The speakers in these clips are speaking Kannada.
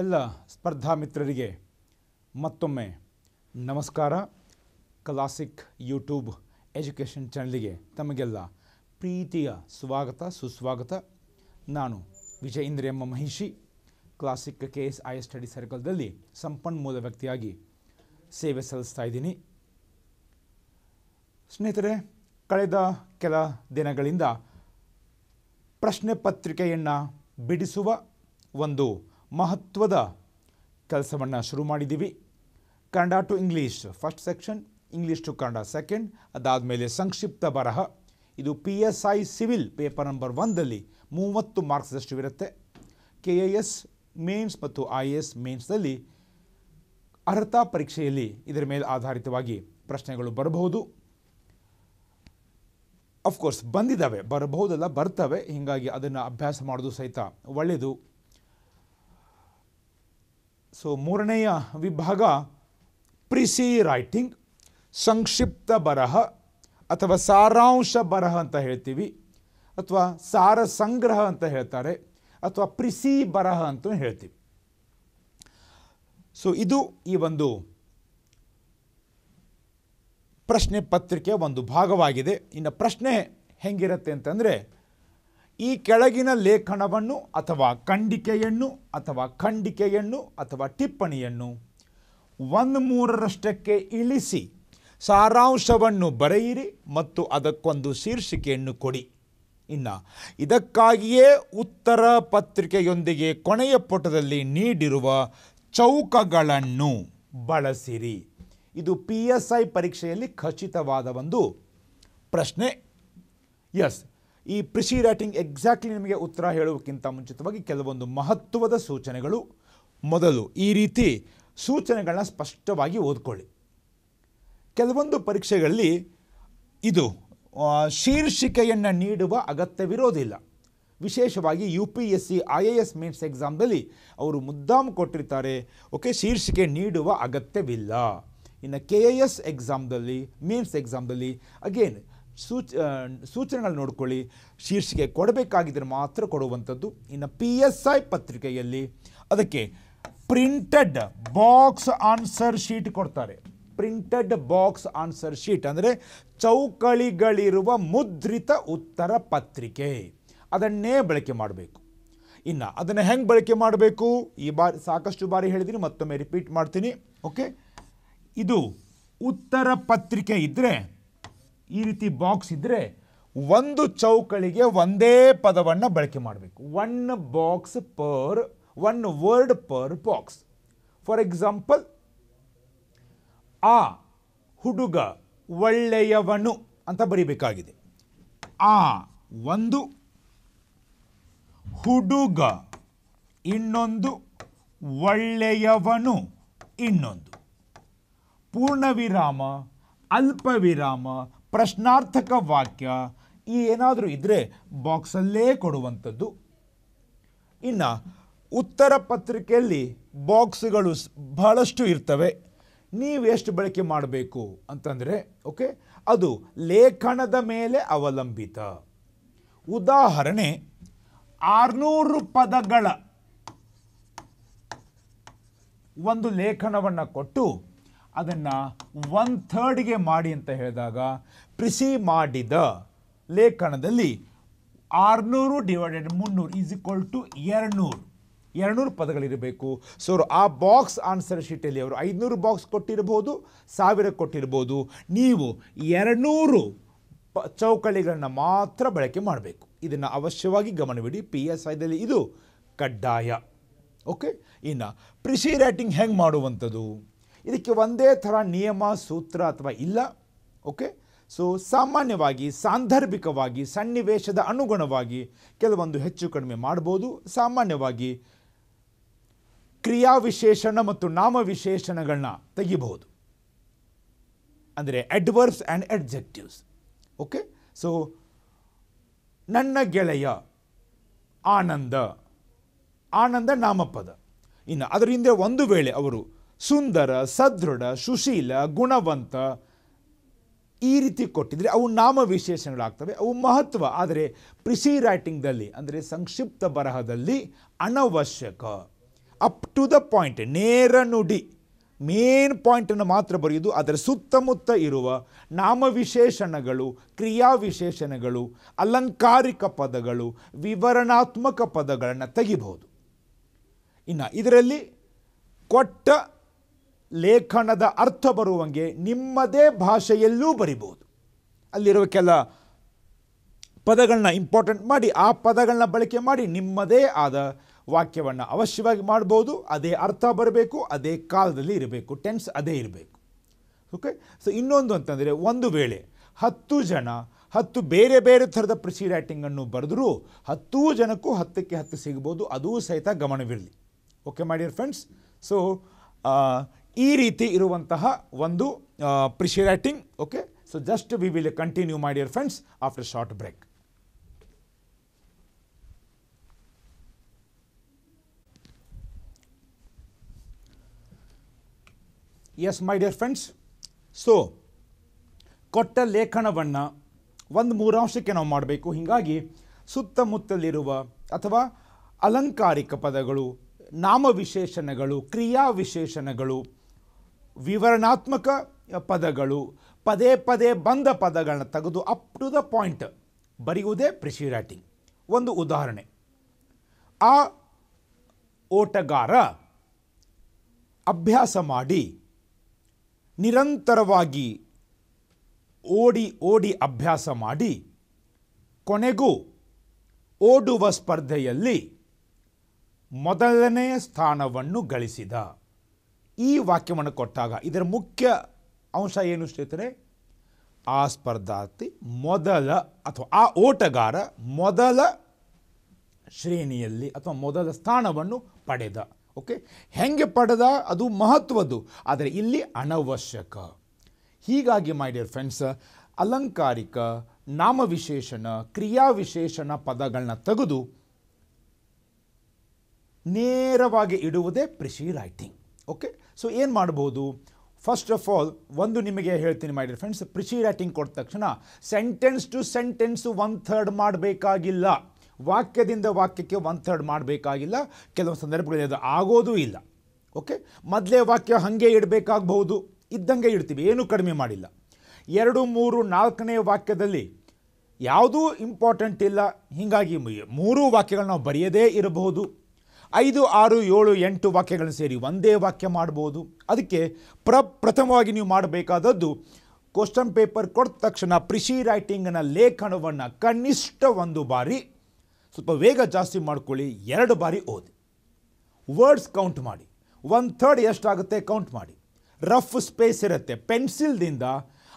ಎಲ್ಲ ಸ್ಪರ್ಧಾ ಮಿತ್ರರಿಗೆ ಮತ್ತೊಮ್ಮೆ ನಮಸ್ಕಾರ. ಕ್ಲಾಸಿಕ್ ಯೂಟ್ಯೂಬ್ ಎಜುಕೇಷನ್ ಚಾನಲಿಗೆ ತಮಗೆಲ್ಲ ಪ್ರೀತಿಯ ಸ್ವಾಗತ, ಸುಸ್ವಾಗತ. ನಾನು Vijayendra M Mahishi. Classic K S I study ಸರ್ಕಲ್ದಲ್ಲಿ ಸಂಪನ್ಮೂಲ ವ್ಯಕ್ತಿಯಾಗಿ ಸೇವೆ ಸಲ್ಲಿಸ್ತಾ ಇದ್ದೀನಿ. ಸ್ನೇಹಿತರೆ, ಕಳೆದ ಕೆಲ ದಿನಗಳಿಂದ ಪ್ರಶ್ನೆ ಪತ್ರಿಕೆಯನ್ನು ಬಿಡಿಸುವ ಒಂದು ಮಹತ್ವದ ಕೆಲಸವನ್ನು ಶುರು ಮಾಡಿದ್ದೀವಿ. Kannada to English first section English to Kannada second ಅದಾದಮೇಲೆ ಸಂಕ್ಷಿಪ್ತ ಬರಹ. ಇದು P S I civil paper number ಒಂದಲ್ಲಿ ಮೂವತ್ತು ಮಾರ್ಕ್ಸ್ದಷ್ಟು ಇರುತ್ತೆ. ಕೆ ಎ ಎಸ್ ಮೇನ್ಸ್ ಮತ್ತು ಐ ಎ ಎಸ್ ಮೇನ್ಸ್ದಲ್ಲಿ ಅರ್ಹತಾ ಪರೀಕ್ಷೆಯಲ್ಲಿ ಇದರ ಮೇಲೆ ಆಧಾರಿತವಾಗಿ ಪ್ರಶ್ನೆಗಳು ಬರಬಹುದು. ಅಫ್ಕೋರ್ಸ್ ಬಂದಿದ್ದಾವೆ, ಬರಬಹುದಲ್ಲ, ಬರ್ತವೆ. ಹೀಗಾಗಿ ಅದನ್ನು ಅಭ್ಯಾಸ ಮಾಡೋದು ಸಹಿತ ಒಳ್ಳೆಯದು ಸೊ ಮೂರನೆಯ ವಿಭಾಗ ಪ್ರಿಸಿ ರೈಟಿಂಗ್, ಸಂಕ್ಷಿಪ್ತ ಬರಹ ಅಥವಾ ಸಾರಾಂಶ ಬರಹ ಅಂತ ಹೇಳ್ತೀವಿ. ಅಥವಾ ಸಾರ ಸಂಗ್ರಹ ಅಂತ ಹೇಳ್ತಾರೆ. ಅಥವಾ ಪ್ರಿಸಿ ಬರಹ ಅಂತ ಹೇಳ್ತೀವಿ. ಸೊ ಇದು ಈ ಒಂದು ಪ್ರಶ್ನೆ ಪತ್ರಿಕೆಯ ಒಂದು ಭಾಗವಾಗಿದೆ. ಇನ್ನು ಪ್ರಶ್ನೆ ಹೆಂಗಿರುತ್ತೆ ಅಂತಂದರೆ ಈ ಕೆಳಗಿನ ಲೇಖನವನ್ನು ಅಥವಾ ಖಂಡಿಕೆಯನ್ನು ಅಥವಾ ಖಂಡಿಕೆಯನ್ನು ಅಥವಾ ಟಿಪ್ಪಣಿಯನ್ನು ಒಂದು ಮೂರರಷ್ಟಕ್ಕೆ ಇಳಿಸಿ ಸಾರಾಂಶವನ್ನು ಬರೆಯಿರಿ ಮತ್ತು ಅದಕ್ಕೊಂದು ಶೀರ್ಷಿಕೆಯನ್ನು ಕೊಡಿ. ಇನ್ನು ಇದಕ್ಕಾಗಿಯೇ ಉತ್ತರ ಪತ್ರಿಕೆಯೊಂದಿಗೆ ಕೊನೆಯ ಪುಟದಲ್ಲಿ ನೀಡಿರುವ ಚೌಕಗಳನ್ನು ಬಳಸಿರಿ. ಇದು ಪಿ ಎಸ್ ಐ ಪರೀಕ್ಷೆಯಲ್ಲಿ ಖಚಿತವಾದ ಒಂದು ಪ್ರಶ್ನೆ. ಎಸ್ ಈ ಪ್ರಿಸಿ ರೈಟಿಂಗ್ ಎಕ್ಸಾಕ್ಟ್ಲಿ ನಿಮಗೆ ಉತ್ತರ ಹೇಳುವಕ್ಕಿಂತ ಮುಂಚಿತವಾಗಿ ಕೆಲವೊಂದು ಮಹತ್ವದ ಸೂಚನೆಗಳು. ಮೊದಲು ಈ ರೀತಿ ಸೂಚನೆಗಳನ್ನ ಸ್ಪಷ್ಟವಾಗಿ ಓದ್ಕೊಳ್ಳಿ. ಕೆಲವೊಂದು ಪರೀಕ್ಷೆಗಳಲ್ಲಿ ಇದು ಶೀರ್ಷಿಕೆಯನ್ನು ನೀಡುವ ಅಗತ್ಯವಿರೋದಿಲ್ಲ. ವಿಶೇಷವಾಗಿ U P S C I A S mains ಎಕ್ಸಾಮ್ದಲ್ಲಿ ಅವರು ಮುದ್ದಾಮ್ ಕೊಟ್ಟಿರ್ತಾರೆ. ಓಕೆ, ಶೀರ್ಷಿಕೆ ನೀಡುವ ಅಗತ್ಯವಿಲ್ಲ. ಇನ್ನು ಕೆ ಎ ಎಸ್ ಎಕ್ಸಾಮ್ದಲ್ಲಿ ಮೇನ್ಸ್ ಎಕ್ಸಾಮ್ದಲ್ಲಿ ಅಗೇನ್ ಸೂಚ ಸೂಚನೆಗಳು ನೋಡ್ಕೊಳ್ಳಿ. ಶೀರ್ಷಿಕೆ ಕೊಡಬೇಕಾಗಿದ್ದರೆ ಮಾತ್ರ ಕೊಡುವಂಥದ್ದು. ಇನ್ನು ಪಿ ಎಸ್ ಐ ಪತ್ರಿಕೆಯಲ್ಲಿ ಅದಕ್ಕೆ ಪ್ರಿಂಟೆಡ್ ಬಾಕ್ಸ್ ಆನ್ಸರ್ ಶೀಟ್ ಕೊಡ್ತಾರೆ. ಪ್ರಿಂಟೆಡ್ ಬಾಕ್ಸ್ ಆನ್ಸರ್ ಶೀಟ್ ಅಂದರೆ ಚೌಕಳಿಗಳಿರುವ ಮುದ್ರಿತ ಉತ್ತರ ಪತ್ರಿಕೆ. ಅದನ್ನೇ ಬಳಕೆ ಮಾಡಬೇಕು. ಇನ್ನು ಅದನ್ನು ಹೆಂಗೆ ಬಳಕೆ ಮಾಡಬೇಕು? ಈ ಬಾರಿ ಸಾಕಷ್ಟು ಬಾರಿ ಹೇಳಿದ್ದೀನಿ ಮತ್ತೊಮ್ಮೆ ರಿಪೀಟ್ ಮಾಡ್ತೀನಿ. ಓಕೆ ಇದು ಉತ್ತರ ಪತ್ರಿಕೆ ಇದ್ದರೆ ಈ ರೀತಿ ಬಾಕ್ಸ್ ಇದ್ದರೆ ಒಂದು ಚೌಕಳಿಗೆ ಒಂದೇ ಪದವನ್ನು ಬಳಕೆ ಮಾಡಬೇಕು. One box per one word per box for example ಆ ಹುಡುಗ ಒಳ್ಳೆಯವನು ಅಂತ ಬರಿಬೇಕಾಗಿದೆ. ಆ ಒಂದು ಹುಡುಗ ಇನ್ನೊಂದು, ಒಳ್ಳೆಯವನು ಇನ್ನೊಂದು. ಪೂರ್ಣ ವಿರಾಮ ಅಲ್ಪ ವಿರಾಮ ಪ್ರಶ್ನಾರ್ಥಕ ವಾಕ್ಯ ಈ ಏನಾದರೂ ಇದ್ದರೆ ಬಾಕ್ಸಲ್ಲೇ ಕೊಡುವಂಥದ್ದು. ಇನ್ನು ಉತ್ತರ ಪತ್ರಿಕೆಯಲ್ಲಿ ಬಾಕ್ಸ್ಗಳು ಬಹಳಷ್ಟು ಇರ್ತವೆ. ನೀವು ಎಷ್ಟು ಬಳಕೆ ಮಾಡಬೇಕು ಅಂತಂದರೆ, ಓಕೆ, ಅದು ಲೇಖನದ ಮೇಲೆ ಅವಲಂಬಿತ. ಉದಾಹರಣೆ, ಆರುನೂರು ಪದಗಳ ಒಂದು ಲೇಖನವನ್ನು ಕೊಟ್ಟು ಅದನ್ನು ಒನ್ ಥರ್ಡ್ಗೆ ಮಾಡಿ ಅಂತ ಹೇಳಿದಾಗ ಪ್ರಿಸಿ ಮಾಡಿದ ಲೇಖನದಲ್ಲಿ ಆರುನೂರು ಡಿವೈಡೆಡ್ ಮುನ್ನೂರು ಈಸ್ ಈಕ್ವಲ್ ಟು ಎರಡುನೂರು. ಎರಡುನೂರು ಪದಗಳಿರಬೇಕು. ಸೊ ಆ ಬಾಕ್ಸ್ ಆನ್ಸರ್ ಶೀಟಲ್ಲಿ ಅವರು ಐದುನೂರು ಬಾಕ್ಸ್ ಕೊಟ್ಟಿರ್ಬೋದು ಸಾವಿರ ಕೊಟ್ಟಿರ್ಬೋದು ನೀವು ಎರಡುನೂರು ಪ ಚೌಕಳಿಗಳನ್ನು ಮಾತ್ರ ಬಳಕೆ ಮಾಡಬೇಕು. ಇದನ್ನು ಅವಶ್ಯವಾಗಿ ಗಮನವಿಡಿ. ಪಿ ಎಸ್ ಐದಲ್ಲಿ ಇದು ಕಡ್ಡಾಯ. ಓಕೆ ಇನ್ನು ಪ್ರಿಸಿ ರೈಟಿಂಗ್ ಹೆಂಗೆ ಮಾಡುವಂಥದ್ದು? ಇದಕ್ಕೆ ಒಂದೇ ಥರ ನಿಯಮ, ಸೂತ್ರ ಅಥವಾ ಇಲ್ಲ ಓಕೆ ಸೊ ಸಾಮಾನ್ಯವಾಗಿ, ಸಾಂದರ್ಭಿಕವಾಗಿ, ಸನ್ನಿವೇಶದ ಅನುಗುಣವಾಗಿ ಕೆಲವೊಂದು ಹೆಚ್ಚು ಕಡಿಮೆ ಮಾಡ್ಬೋದು. ಸಾಮಾನ್ಯವಾಗಿ ಕ್ರಿಯಾವಿಶೇಷಣ ಮತ್ತು ನಾಮವಿಶೇಷಣಗಳನ್ನ ತೆಗಿಬಹುದು. ಅಂದರೆ adverbs and adjectives okay so ನನ್ನ ಗೆಳೆಯ, ಆನಂದ ಆನಂದ ನಾಮಪದ. ಇನ್ನು ಅದರ ಹಿಂದೆ ಒಂದು ವೇಳೆ ಅವರು ಸುಂದರ, ಸದೃಢ, ಸುಶೀಲ, ಗುಣವಂತ ಈ ರೀತಿ ಕೊಟ್ಟಿದ್ರೆ ಅವು ನಾಮ ವಿಶೇಷಣಗಳಾಗ್ತವೆ ಅವು ಮಹತ್ವ. ಆದರೆ ಪ್ರಿಸಿ ರೈಟಿಂಗ್ದಲ್ಲಿ, ಅಂದರೆ ಸಂಕ್ಷಿಪ್ತ ಬರಹದಲ್ಲಿ ಅನವಶ್ಯಕ. ಅಪ್ ಟು ದ ಪಾಯಿಂಟ್ ನೇರ ನುಡಿ. ಮೇನ್ ಪಾಯಿಂಟನ್ನು ಮಾತ್ರ ಬರೆಯುವುದು, ಅದರ ಸುತ್ತಮುತ್ತ ಇರುವ ನಾಮವಿಶೇಷಣಗಳು, ಕ್ರಿಯಾವಿಶೇಷಣಗಳು, ಅಲಂಕಾರಿಕ ಪದಗಳು, ವಿವರಣಾತ್ಮಕ ಪದಗಳನ್ನು ತೆಗಿಬಹುದು. ಇನ್ನು ಇದರಲ್ಲಿ ಕೊಟ್ಟ ಲೇಖನದ ಅರ್ಥ ಬರುವಂಗೆ ನಿಮ್ಮದೇ ಭಾಷೆಯಲ್ಲೂ ಬರಿಬೋದು. ಅಲ್ಲಿರುವ ಕೆಲ ಪದಗಳನ್ನ ಇಂಪಾರ್ಟೆಂಟ್ ಮಾಡಿ, ಆ ಪದಗಳನ್ನ ಬಳಕೆ ಮಾಡಿ ನಿಮ್ಮದೇ ಆದ ವಾಕ್ಯವನ್ನು ಅವಶ್ಯವಾಗಿ ಮಾಡ್ಬೋದು. ಅದೇ ಅರ್ಥ ಬರಬೇಕು, ಅದೇ ಕಾಲದಲ್ಲಿ ಇರಬೇಕು ಟೆನ್ಸ್ ಅದೇ ಇರಬೇಕು. ಓಕೆ ಸೊ ಇನ್ನೊಂದು ಅಂತಂದರೆ ಒಂದು ವೇಳೆ ಹತ್ತು ಜನ, ಹತ್ತು ಬೇರೆ ಬೇರೆ ಥರದ ಪ್ರಿಸಿ ರೈಟಿಂಗನ್ನು ಬರೆದರೂ ಹತ್ತು ಜನಕ್ಕೂ ಹತ್ತಕ್ಕೆ ಹತ್ತು ಸಿಗ್ಬೋದು. ಅದೂ ಸಹಿತ ಗಮನವಿರಲಿ. ಓಕೆ ಮೈ ಫ್ರೆಂಡ್ಸ್ ಸೊ ಈ ರೀತಿ ಇರುವಂತಹ ಒಂದು precis writing okay so just we will continue my dear friends after short break yes my dear friends so ಕೊಟ್ಟ ಲೇಖನವನ್ನು ಒಂದು ಮೂರಾಂಶಕ್ಕೆ ನಾವು ಮಾಡಬೇಕು. ಹೀಗಾಗಿ, ಸುತ್ತಮುತ್ತಲಿರುವ ಅಥವಾ ಅಲಂಕಾರಿಕ ಪದಗಳು ನಾಮವಿಶೇಷಣಗಳು ಕ್ರಿಯಾ ವಿಶೇಷಣಗಳು ವಿವರಣಾತ್ಮಕ ಪದಗಳು. ಪದೇ ಪದೇ ಬಂದ ಪದಗಳನ್ನ ತೆಗೆದು ಅಪ್ ಟು ದ ಪಾಯಿಂಟ್ ಬರೆಯುವುದೇ ಪ್ರಿಸಿ ರೈಟಿಂಗ್ ಒಂದು ಉದಾಹರಣೆ. ಆ ಓಟಗಾರ ಅಭ್ಯಾಸ ಮಾಡಿ ನಿರಂತರವಾಗಿ ಓಡಿ ಓಡಿ ಅಭ್ಯಾಸ ಮಾಡಿ ಕೊನೆಗೂ ಓಡುವ ಸ್ಪರ್ಧೆಯಲ್ಲಿ ಮೊದಲನೆಯ ಸ್ಥಾನವನ್ನು ಗಳಿಸಿದ. ಈ ವಾಕ್ಯವನ್ನು ಕೊಟ್ಟಾಗ ಇದರ ಮುಖ್ಯ ಅಂಶ ಏನು ಸ್ನೇಹಿತರೆ ಆ ಸ್ಪರ್ಧಾರ್ಥಿ ಮೊದಲ ಅಥವಾ ಆ ಓಟಗಾರ ಮೊದಲ ಶ್ರೇಣಿಯಲ್ಲಿ ಅಥವಾ ಮೊದಲ ಸ್ಥಾನವನ್ನು ಪಡೆದ. ಓಕೆ ಹೆಂಗೆ ಪಡೆದ? ಅದು ಮಹತ್ವದ್ದು. ಆದರೆ ಇಲ್ಲಿ ಅನವಶ್ಯಕ. ಹೀಗಾಗಿ ಮೈ ಡಿಯರ್ ಫ್ರೆಂಡ್ಸ್ ಅಲಂಕಾರಿಕ, ನಾಮವಿಶೇಷಣ, ಕ್ರಿಯಾವಿಶೇಷಣ ಪದಗಳನ್ನ ತೆಗೆದು ನೇರವಾಗಿ ಇಡುವುದೇ ಪ್ರಿಸಿ ರೈಟಿಂಗ್ ಓಕೆ ಸೊ ಏನು ಮಾಡ್ಬೋದು? ಫಸ್ಟ್ ಆಫ್ ಆಲ್ ಒಂದು ನಿಮಗೆ ಹೇಳ್ತೀನಿ my dear friends precis writing ಕೊಟ್ಟ ತಕ್ಷಣ sentence to sentence one third ಮಾಡಬೇಕಾಗಿಲ್ಲ. ವಾಕ್ಯದಿಂದ ವಾಕ್ಯಕ್ಕೆ ಒನ್ ಥರ್ಡ್ ಮಾಡಬೇಕಾಗಿಲ್ಲ. ಕೆಲವು ಸಂದರ್ಭಗಳಲ್ಲಿ ಅದು ಆಗೋದೂ ಇಲ್ಲ. ಓಕೆ ಮೊದಲೇ ವಾಕ್ಯ ಹಾಗೆ ಇಡಬೇಕಾಗಬಹುದು. ಇದ್ದಂಗೆ ಇಡ್ತೀವಿ, ಏನೂ ಕಡಿಮೆ ಮಾಡಿಲ್ಲ. ಎರಡು, ಮೂರು, ನಾಲ್ಕನೇ ವಾಕ್ಯದಲ್ಲಿ ಯಾವುದೂ ಇಂಪಾರ್ಟೆಂಟ್ ಇಲ್ಲ. ಹೀಗಾಗಿ ಮೂರು ವಾಕ್ಯಗಳು ನಾವು ಬರೆಯದೇ ಇರಬಹುದು. ಐದು, ಆರು, ಏಳು, ಎಂಟು ವಾಕ್ಯಗಳನ್ನು ಸೇರಿ ಒಂದೇ ವಾಕ್ಯ ಮಾಡ್ಬೋದು. ಅದಕ್ಕೆ ಪ್ರ, ಪ್ರಥಮವಾಗಿ ನೀವು ಮಾಡಬೇಕಾದದ್ದು ಕ್ವಶನ್ ಪೇಪರ್ ಕೊಟ್ಟ ತಕ್ಷಣ ಪ್ರಿಶಿ ರೈಟಿಂಗ್ನ ಲೇಖನವನ್ನು ಕನಿಷ್ಠ ಒಂದು ಬಾರಿ, ಸ್ವಲ್ಪ ವೇಗ ಜಾಸ್ತಿ ಮಾಡ್ಕೊಳ್ಳಿ, ಎರಡು ಬಾರಿ ಓದಿ. ವರ್ಡ್ಸ್ ಕೌಂಟ್ ಮಾಡಿ. ಒನ್ ಥರ್ಡ್ ಎಷ್ಟಾಗುತ್ತೆ ಕೌಂಟ್ ಮಾಡಿ. ರಫ್ ಸ್ಪೇಸ್ ಇರುತ್ತೆ. ಪೆನ್ಸಿಲ್ದಿಂದ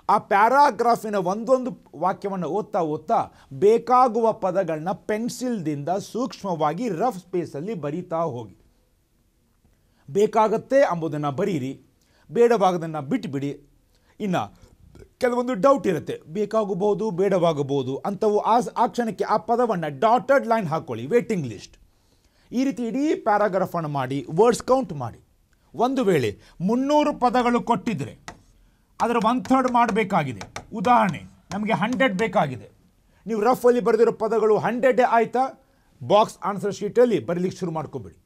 ಆ ಪ್ಯಾರಾಗ್ರಾಫಿನ ಒಂದೊಂದು ವಾಕ್ಯವನ್ನು ಓದ್ತಾ ಓದ್ತಾ ಬೇಕಾಗುವ ಪದಗಳನ್ನ ಪೆನ್ಸಿಲ್ದಿಂದ ಸೂಕ್ಷ್ಮವಾಗಿ ರಫ್ ಸ್ಪೇಸಲ್ಲಿ ಬರೀತಾ ಹೋಗಿ. ಬೇಕಾಗತ್ತೆ ಅಂಬುದನ್ನು ಬರೀರಿ, ಬೇಡವಾಗದನ್ನು ಬಿಟ್ಟುಬಿಡಿ ಇನ್ನು ಕೆಲವೊಂದು ಡೌಟ್ ಇರುತ್ತೆ, ಬೇಕಾಗಬಹುದು, ಬೇಡವಾಗಬಹುದು ಅಂಥವು ಆ ಆ ಕ್ಷಣಕ್ಕೆ ಆ ಪದವನ್ನು ಡಾಟೆಡ್ ಲೈನ್ ಹಾಕ್ಕೊಳ್ಳಿ ವೇಟಿಂಗ್ ಲಿಸ್ಟ್ ಈ ರೀತಿ ಇಡೀ ಪ್ಯಾರಾಗ್ರಾಫನ್ನು ಮಾಡಿ ವರ್ಡ್ಸ್ ಕೌಂಟ್ ಮಾಡಿ. ಒಂದು ವೇಳೆ ಮುನ್ನೂರು ಪದಗಳು ಕೊಟ್ಟಿದ್ರೆ ಅದರ ಒನ್ ಥರ್ಡ್ ಮಾಡಬೇಕಾಗಿದೆ. ಉದಾಹರಣೆ, ನಮಗೆ ಹಂಡ್ರೆಡ್ ಬೇಕಾಗಿದೆ. ನೀವು ರಫಲ್ಲಿ ಬರೆದಿರೋ ಪದಗಳು ಹಂಡ್ರೆಡೇ ಆಯಿತಾ? ಬಾಕ್ಸ್ ಆನ್ಸರ್ ಶೀಟಲ್ಲಿ ಬರೀಲಿಕ್ಕೆ ಶುರು ಮಾಡ್ಕೊಬೇಡಿ.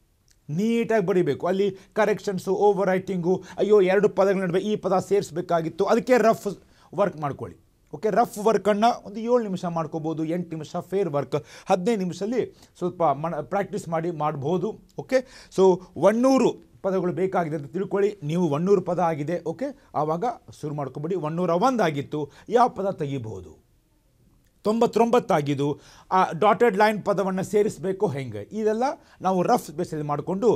ನೀಟಾಗಿ ಬರೀಬೇಕು. ಅಲ್ಲಿ ಕರೆಕ್ಷನ್ಸು ಓವರ್ ರೈಟಿಂಗು ಅಯ್ಯೋ, ಎರಡು ಪದಗಳ ನಡುವೆ ಈ ಪದ ಸೇರಿಸಬೇಕಾಗಿತ್ತು. ಅದಕ್ಕೆ ರಫ್ ವರ್ಕ್ ಮಾಡ್ಕೊಳ್ಳಿ. ಓಕೆ ರಫ್ ವರ್ಕನ್ನು ಒಂದು ಏಳು ನಿಮಿಷ ಮಾಡ್ಕೋಬೋದು, ಎಂಟು ನಿಮಿಷ ಫೇರ್ ವರ್ಕ್ ಹದಿನೈದು ನಿಮಿಷದಲ್ಲಿ ಸ್ವಲ್ಪ ಮನ ಪ್ರಾಕ್ಟೀಸ್ ಮಾಡಿ ಮಾಡ್ಬೋದು ಓಕೆ ಸೊ ಒನ್ನೂರು ಪದಗಳು ಬೇಕಾಗಿದೆ ಅಂತ ತಿಳ್ಕೊಳ್ಳಿ. ನೀವು ಒನ್ನೂರು ಪದ ಆಗಿದೆ ಓಕೆ ಆವಾಗ ಶುರು ಮಾಡ್ಕೊಬಿಡಿ. ಒನ್ನೂರ ಒಂದಾಗಿತ್ತು ಯಾವ ಪದ ತೆಗಿಬೋದು? ತೊಂಬತ್ತೊಂಬತ್ತಾಗಿದ್ದು ಆ ಡಾಟೆಡ್ ಲೈನ್ ಪದವನ್ನು ಸೇರಿಸಬೇಕು ಹೆಂಗೆ? ಇದೆಲ್ಲ ನಾವು ರಫ್ ಸ್ಪೇಸಲ್ಲಿ ಮಾಡಿಕೊಂಡು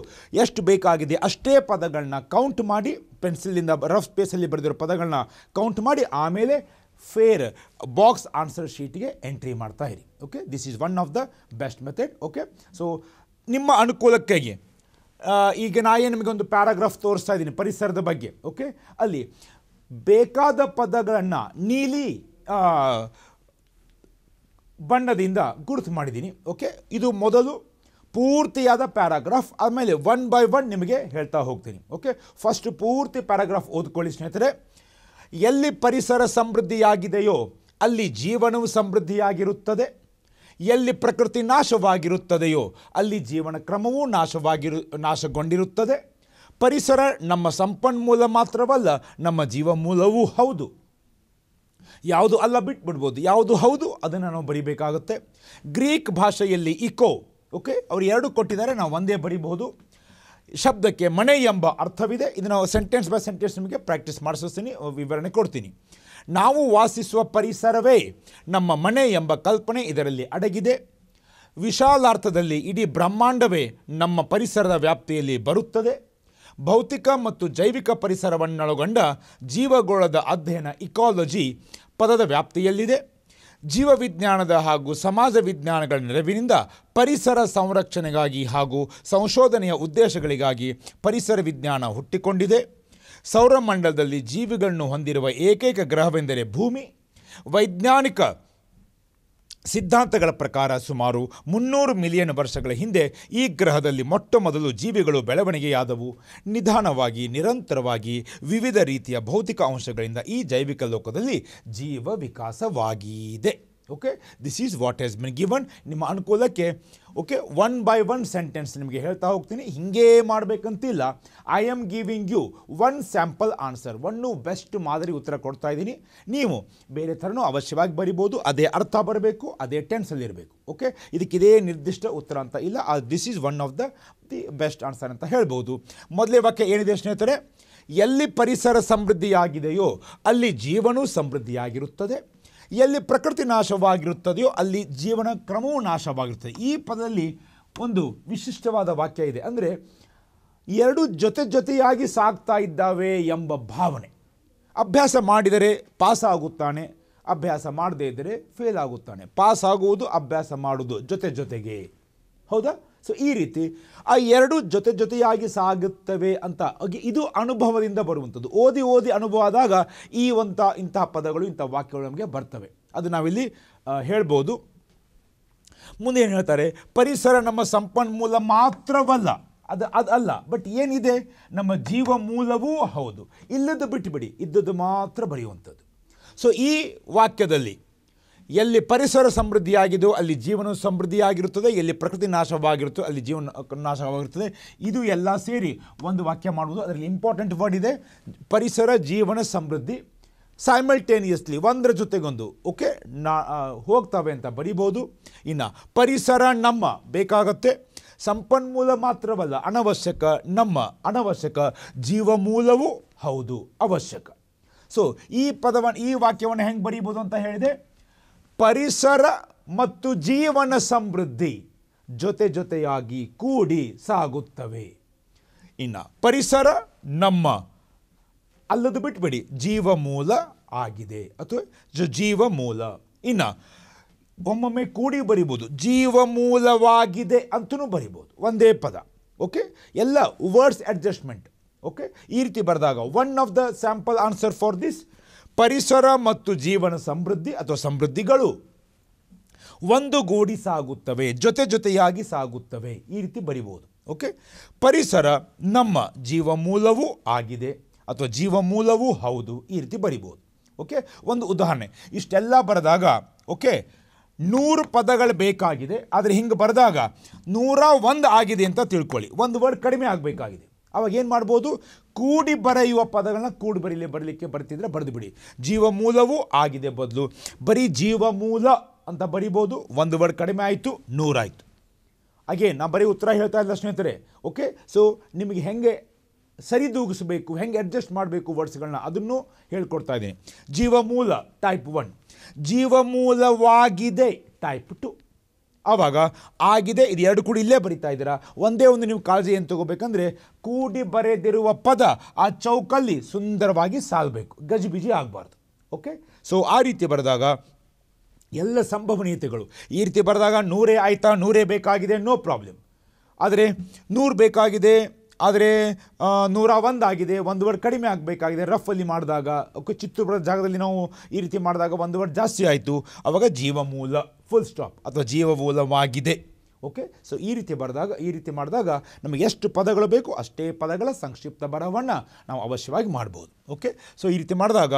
ಎಷ್ಟು ಬೇಕಾಗಿದೆ ಅಷ್ಟೇ ಪದಗಳನ್ನ ಕೌಂಟ್ ಮಾಡಿ ಪೆನ್ಸಿಲಿಂದ ರಫ್ ಸ್ಪೇಸಲ್ಲಿ ಬರೆದಿರೋ ಪದಗಳನ್ನ ಕೌಂಟ್ ಮಾಡಿ, ಆಮೇಲೆ ಫೇರ್ ಬಾಕ್ಸ್ ಆನ್ಸರ್ ಶೀಟ್ಗೆ ಎಂಟ್ರಿ ಮಾಡ್ತಾ ಇರಿ okay this is one of the best method okay so ನಿಮ್ಮ ಅನುಕೂಲಕ್ಕಾಗಿ ಈಗ ನಾ ನಿಮಗೆ ಒಂದು ಪ್ಯಾರಾಗ್ರಾಫ್ ತೋರಿಸ್ತಾ ಇದ್ದೀನಿ, ಪರಿಸರದ ಬಗ್ಗೆ ಓಕೆ ಅಲ್ಲಿ, ಬೇಕಾದ ಪದಗಳನ್ನು ನೀಲಿ ಬಣ್ಣದಿಂದ ಗುರುತು ಮಾಡಿದ್ದೀನಿ ಓಕೆ ಇದು ಮೊದಲು ಪೂರ್ತಿಯಾದ ಪ್ಯಾರಾಗ್ರಾಫ್ ಆಮೇಲೆ ಒನ್ ಬೈ ಒನ್ ನಿಮಗೆ ಹೇಳ್ತಾ ಹೋಗ್ತೀನಿ ಓಕೆ ಫಸ್ಟ್ ಪೂರ್ತಿ ಪ್ಯಾರಾಗ್ರಾಫ್ ಓದ್ಕೊಳ್ಳಿ, ಸ್ನೇಹಿತರೆ. ಎಲ್ಲಿ ಪರಿಸರ ಸಮೃದ್ಧಿಯಾಗಿದೆಯೋ ಅಲ್ಲಿ ಜೀವನವು ಸಮೃದ್ಧಿಯಾಗಿರುತ್ತದೆ. ಎಲ್ಲಿ ಪ್ರಕೃತಿ ನಾಶವಾಗಿರುತ್ತದೆಯೋ ಅಲ್ಲಿ ಜೀವನ ಕ್ರಮವೂ ನಾಶವಾಗಿರು, ನಾಶಗೊಂಡಿರುತ್ತದೆ. ಪರಿಸರ ನಮ್ಮ ಸಂಪನ್ಮೂಲ ಮಾತ್ರವಲ್ಲ, ನಮ್ಮ ಜೀವಮೂಲವೂ ಹೌದು. ಯಾವುದು ಅಲ್ಲ ಬಿಟ್ಬಿಡ್ಬೋದು. ಯಾವುದು ಹೌದು, ಅದನ್ನು ನಾವು ಬರಿಬೇಕಾಗುತ್ತೆ. ಗ್ರೀಕ್ ಭಾಷೆಯಲ್ಲಿ ಇಕೋ, ಓಕೆ, ಅವರು ಎರಡು ಕೊಟ್ಟಿದ್ದಾರೆ, ನಾವು ಒಂದೇ ಬರಿಬಹುದು. ಶಬ್ದಕ್ಕೆ ಮನೆ ಎಂಬ ಅರ್ಥವಿದೆ. ಇದನ್ನು ಸೆಂಟೆನ್ಸ್ ಬೈ ಸೆಂಟೆನ್ಸ್ ನಿಮಗೆ ಪ್ರಾಕ್ಟೀಸ್ ಮಾಡಿಸ್ತೀನಿ, ವಿವರಣೆ ಕೊಡ್ತೀನಿ. ನಾವು ವಾಸಿಸುವ ಪರಿಸರವೇ ನಮ್ಮ ಮನೆ ಎಂಬ ಕಲ್ಪನೆ ಇದರಲ್ಲಿ ಅಡಗಿದೆ. ವಿಶಾಲಾರ್ಥದಲ್ಲಿ ಇಡೀ ಬ್ರಹ್ಮಾಂಡವೇ ನಮ್ಮ ಪರಿಸರದ ವ್ಯಾಪ್ತಿಯಲ್ಲಿ ಬರುತ್ತದೆ. ಭೌತಿಕ ಮತ್ತು ಜೈವಿಕ ಪರಿಸರವನ್ನೊಳಗೊಂಡ ಜೀವಗೋಳದ ಅಧ್ಯಯನ ಇಕಾಲಜಿ ಪದದ ವ್ಯಾಪ್ತಿಯಲ್ಲಿದೆ. ಜೀವವಿಜ್ಞಾನದ ಹಾಗೂ ಸಮಾಜ ವಿಜ್ಞಾನಗಳ ನೆರವಿನಿಂದ ಪರಿಸರ ಸಂರಕ್ಷಣೆಗಾಗಿ ಹಾಗೂ ಸಂಶೋಧನೆಯ ಉದ್ದೇಶಗಳಿಗಾಗಿ ಪರಿಸರ ವಿಜ್ಞಾನ ಹುಟ್ಟಿಕೊಂಡಿದೆ. ಸೌರಮಂಡಲದಲ್ಲಿ ಜೀವಿಗಳನ್ನು ಹೊಂದಿರುವ ಏಕೈಕ ಗ್ರಹವೆಂದರೆ ಭೂಮಿ. ವೈಜ್ಞಾನಿಕ ಸಿದ್ಧಾಂತಗಳ ಪ್ರಕಾರ ಸುಮಾರು ಮುನ್ನೂರು ಮಿಲಿಯನ್ ವರ್ಷಗಳ ಹಿಂದೆ ಈ ಗ್ರಹದಲ್ಲಿ ಮೊಟ್ಟ ಮೊದಲು ಜೀವಿಗಳು ಬೆಳವಣಿಗೆಯಾದವು. ನಿಧಾನವಾಗಿ, ನಿರಂತರವಾಗಿ ವಿವಿಧ ರೀತಿಯ ಭೌತಿಕ ಅಂಶಗಳಿಂದ ಈ ಜೈವಿಕ ಲೋಕದಲ್ಲಿ ಜೀವ ವಿಕಾಸವಾಗಿದೆ okay this is what has been given ನಿಮ್ಮ ಅನುಕೂಲಕ್ಕೆ. Okay one by one sentence ನಿಮಗೆ ಹೇಳ್ತಾ ಹೋಗ್ತೀನಿ. ಹಿಂಗೇ ಮಾಡಬೇಕಂತಿಲ್ಲ. I am giving you one sample answer one best ಮಾದರಿ ಉತ್ತರ ಕೊಡ್ತಾ ಇದ್ದೀನಿ. ನೀವು ಬೇರೆ ಥರನೂ ಅವಶ್ಯವಾಗಿ ಬರಿಬೋದು, ಅದೇ ಅರ್ಥ ಬರಬೇಕು, ಅದೇ ಟೆನ್ಸಲ್ಲಿ ಇರಬೇಕು. ಓಕೆ ಇದಕ್ಕಿದೇ ನಿರ್ದಿಷ್ಟ ಉತ್ತರ ಅಂತ ಇಲ್ಲ. This is one of the the best answer ಅಂತ ಹೇಳ್ಬೋದು. ಮೊದಲೇ ವಾಕ್ಯ ಏನಿದೆ ಸ್ನೇಹಿತರೆ? ಎಲ್ಲಿ ಪರಿಸರ ಸಮೃದ್ಧಿಯಾಗಿದೆಯೋ, ಅಲ್ಲಿ ಜೀವನೂ ಸಮೃದ್ಧಿಯಾಗಿರುತ್ತದೆ. ಎಲ್ಲಿ ಪ್ರಕೃತಿ ನಾಶವಾಗಿರುತ್ತದೆಯೋ ಅಲ್ಲಿ ಜೀವನ ಕ್ರಮವೂ ನಾಶವಾಗಿರುತ್ತದೆ ಈ ಪದದಲ್ಲಿ ಒಂದು ವಿಶಿಷ್ಟವಾದ ವಾಕ್ಯ ಇದೆ. ಅಂದರೆ ಎರಡು ಜೊತೆ ಜೊತೆಯಾಗಿ ಸಾಗ್ತಾ ಇದ್ದಾವೆ ಎಂಬ ಭಾವನೆ. ಅಭ್ಯಾಸ ಮಾಡಿದರೆ ಪಾಸ್ ಆಗುತ್ತಾನೆ, ಅಭ್ಯಾಸ ಮಾಡದೇ ಇದ್ದರೆ ಫೇಲ್ ಆಗುತ್ತಾನೆ. ಪಾಸ್ ಆಗುವುದು ಅಭ್ಯಾಸ ಮಾಡುವುದು ಜೊತೆ ಜೊತೆಗೆ. ಹೌದಾ? ಸೊ ಈ ರೀತಿ ಆ ಎರಡು ಜೊತೆ ಜೊತೆಯಾಗಿ ಸಾಗುತ್ತವೆ ಅಂತ ಇದು ಅನುಭವದಿಂದ ಬರುವಂಥದ್ದು. ಓದಿ ಓದಿ ಅನುಭವ ಆದಾಗ ಈ ಒಂಥ ಇಂತಹ ಪದಗಳು, ಇಂಥ ವಾಕ್ಯಗಳು ನಮಗೆ ಬರ್ತವೆ. ಅದು ನಾವಿಲ್ಲಿ ಹೇಳ್ಬೋದು. ಮುಂದೆ ಏನು ಹೇಳ್ತಾರೆ? ಪರಿಸರ ನಮ್ಮ ಸಂಪನ್ಮೂಲ ಮಾತ್ರವಲ್ಲ. ಅದು ಅದು ಅಲ್ಲ, ಬಟ್ ಏನಿದೆ? ನಮ್ಮ ಜೀವ ಮೂಲವೂ ಹೌದು. ಇಲ್ಲದ್ದು ಬಿಟ್ಟುಬಿಡಿ ಇದ್ದದ್ದು ಮಾತ್ರ ಬರೆಯುವಂಥದ್ದು. ಸೊ ಈ ವಾಕ್ಯದಲ್ಲಿ ಎಲ್ಲಿ ಪರಿಸರ ಸಮೃದ್ಧಿಯಾಗಿದೋ ಅಲ್ಲಿ ಜೀವನ ಸಮೃದ್ಧಿಯಾಗಿರುತ್ತದೆ, ಎಲ್ಲಿ ಪ್ರಕೃತಿ ನಾಶವಾಗಿರುತ್ತೋ, ಅಲ್ಲಿ ಜೀವನ ನಾಶವಾಗಿರುತ್ತದೆ. ಇದು ಎಲ್ಲ ಸೇರಿ ಒಂದು ವಾಕ್ಯ ಮಾಡುವುದು. ಅದರಲ್ಲಿ ಇಂಪಾರ್ಟೆಂಟ್ ವರ್ಡ್ ಇದೆ. ಪರಿಸರ, ಜೀವನ ಸಮೃದ್ಧಿ ಸೈಮಲ್ಟೇನಿಯಸ್ಲಿ ಒಂದರ ಜೊತೆಗೊಂದು. ಓಕೆ ನಾ ಹೋಗ್ತವೆ ಅಂತ ಬರಿಬೋದು. ಇನ್ನು ಪರಿಸರ ನಮ್ಮ ಬೇಕಾಗತ್ತೆ. ಸಂಪನ್ಮೂಲ ಮಾತ್ರವಲ್ಲ, ಅನವಶ್ಯಕ ನಮ್ಮ, ಅನವಶ್ಯಕ ಜೀವಮೂಲವೂ ಹೌದು, ಅವಶ್ಯಕ. ಸೊ ಈ ಪದವನ್ನು ಈ ವಾಕ್ಯವನ್ನು ಹೆಂಗೆ ಬರೀಬೋದು ಅಂತ ಹೇಳಿದೆ? ಪರಿಸರ ಮತ್ತು ಜೀವನ ಸಮೃದ್ಧಿ ಜೊತೆ ಜೊತೆಯಾಗಿ ಕೂಡಿ ಸಾಗುತ್ತವೆ. ಇನ್ನು ಪರಿಸರ ನಮ್ಮ ಅಲ್ಲದು ಬಿಟ್ಬಿಡಿ, ಜೀವಮೂಲ ಆಗಿದೆ. ಅಥವಾ ಜ- ಜೀವಮೂಲ. ಇನ್ನು ಒಮ್ಮೊಮ್ಮೆ ಕೂಡಿ ಬರಿಬೋದು, ಜೀವಮೂಲವಾಗಿದೆ ಅಂತಲೂ ಬರಿಬೋದು. ಒಂದೇ ಪದ, ಓಕೆ? ಎಲ್ಲ ವರ್ಡ್ಸ್ ಅಡ್ಜಸ್ಟ್ಮೆಂಟ್, ಓಕೆ? ಈ ರೀತಿ ಬರೆದಾಗ one of the sample answer for this ಪರಿಸರ ಮತ್ತು ಜೀವನ ಸಮೃದ್ಧಿ ಅಥವಾ ಸಮೃದ್ಧಿಗಳು ಒಂದು ಗೂಡಿ ಸಾಗುತ್ತವೆ, ಜೊತೆ ಜೊತೆಯಾಗಿ ಸಾಗುತ್ತವೆ. ಈ ರೀತಿ ಬರಿಬೋದು ಓಕೆ ಪರಿಸರ ನಮ್ಮ ಜೀವಮೂಲವೂ ಆಗಿದೆ ಅಥವಾ ಜೀವಮೂಲವೂ ಹೌದು. ಈ ರೀತಿ ಬರಿಬೋದು ಓಕೆ ಒಂದು ಉದಾಹರಣೆ. ಇಷ್ಟೆಲ್ಲ ಬರೆದಾಗ ಓಕೆ ನೂರು ಪದಗಳು ಬೇಕಾಗಿದೆ, ಆದರೆ ಹಿಂಗೆ ಬರೆದಾಗ ನೂರ ಒಂದು ಆಗಿದೆ ಅಂತ ತಿಳ್ಕೊಳ್ಳಿ. ಒಂದು ವರ್ಡ್ ಕಡಿಮೆ ಆಗಬೇಕಾಗಿದೆ. ಅವಾಗ ಏನು ಮಾಡ್ಬೋದು? ಕೂಡಿ ಬರೆಯುವ ಪದಗಳನ್ನ ಕೂಡಿ ಬರೀಲಿ, ಬರಲಿಕ್ಕೆ ಬರ್ತಿದ್ರೆ ಬರೆದು ಬಿಡಿ ಜೀವಮೂಲವೂ ಆಗಿದೆ ಬದಲು. ಬರೀ ಜೀವಮೂಲ ಅಂತ ಬರಿಬೋದು. ಒಂದು ವರ್ಡ್ ಕಡಿಮೆ ಆಯಿತು ನೂರಾಯಿತು ಹಾಗೆ ನಾ ಬರೀ ಉತ್ತರ ಹೇಳ್ತಾ ಇಲ್ಲ ಸ್ನೇಹಿತರೆ. ಓಕೆ ಸೊ ನಿಮಗೆ ಹೆಂಗೆ ಸರಿದೂಗಿಸಬೇಕು ಹೆಂಗೆ ಅಡ್ಜಸ್ಟ್ ಮಾಡಬೇಕು ವರ್ಡ್ಸ್ಗಳನ್ನ ಅದನ್ನು ಹೇಳ್ಕೊಡ್ತಾ ಇದ್ದೀನಿ. ಜೀವಮೂಲ ಟೈಪ್ ಒನ್ ಜೀವಮೂಲವಾಗಿದೆ ಟೈಪ್ ಟು ಆವಾಗ ಆಗಿದೆ, ಇದು ಎರಡು ಕೂಡಿ ಇಲ್ಲೇ ಬರಿತಾ ಇದ್ದೀರಾ? ಒಂದೇ ಒಂದು ನೀವು ಕಾಳಜಿ ಏನು ತಗೋಬೇಕಂದ್ರೆ ಕೂಡಿ ಬರೆದಿರುವ ಪದ ಆ ಚೌಕಲ್ಲಿ ಸುಂದರವಾಗಿ ಸಾಲಬೇಕು, ಗಜಿಬಿಜಿ ಆಗಬಾರ್ದು, ಓಕೆ? ಸೊ ಆ ರೀತಿ ಬರೆದಾಗ ಎಲ್ಲ ಸಂಭವನೀಯತೆಗಳು. ಈ ರೀತಿ ಬರೆದಾಗ ನೂರೇ ಆಯ್ತಾ, ನೂರೇ ಬೇಕಾಗಿದೆ, ನೋ ಪ್ರಾಬ್ಲಮ್. ಆದರೆ ನೂರು ಬೇಕಾಗಿದೆ ಆದರೆ ನೂರ ಒಂದು ಆಗಿದೆ, ಒಂದು ವರ್ಡ್ ಕಡಿಮೆ ಆಗಬೇಕಾಗಿದೆ. ರಫಲ್ಲಿ ಮಾಡಿದಾಗ ಬರೋ ಜಾಗದಲ್ಲಿ ನಾವು ಈ ರೀತಿ ಮಾಡಿದಾಗ ಒಂದು ವರ್ಡ್ ಜಾಸ್ತಿ ಆಯಿತು. ಆವಾಗ ಜೀವಮೂಲ ಫುಲ್ ಸ್ಟಾಪ್ ಅಥವಾ ಜೀವಮೂಲವಾಗಿದೆ. ಓಕೆ ಸೊ ಈ ರೀತಿ ಬರೆದಾಗ, ಈ ರೀತಿ ಮಾಡಿದಾಗ ನಮಗೆ ಎಷ್ಟು ಪದಗಳು ಬೇಕು, ಅಷ್ಟೇ ಪದಗಳ ಸಂಕ್ಷಿಪ್ತ ಬರಹವನ್ನು ನಾವು ಅವಶ್ಯವಾಗಿ ಮಾಡ್ಬೋದು. ಓಕೆ ಸೊ ಈ ರೀತಿ ಮಾಡಿದಾಗ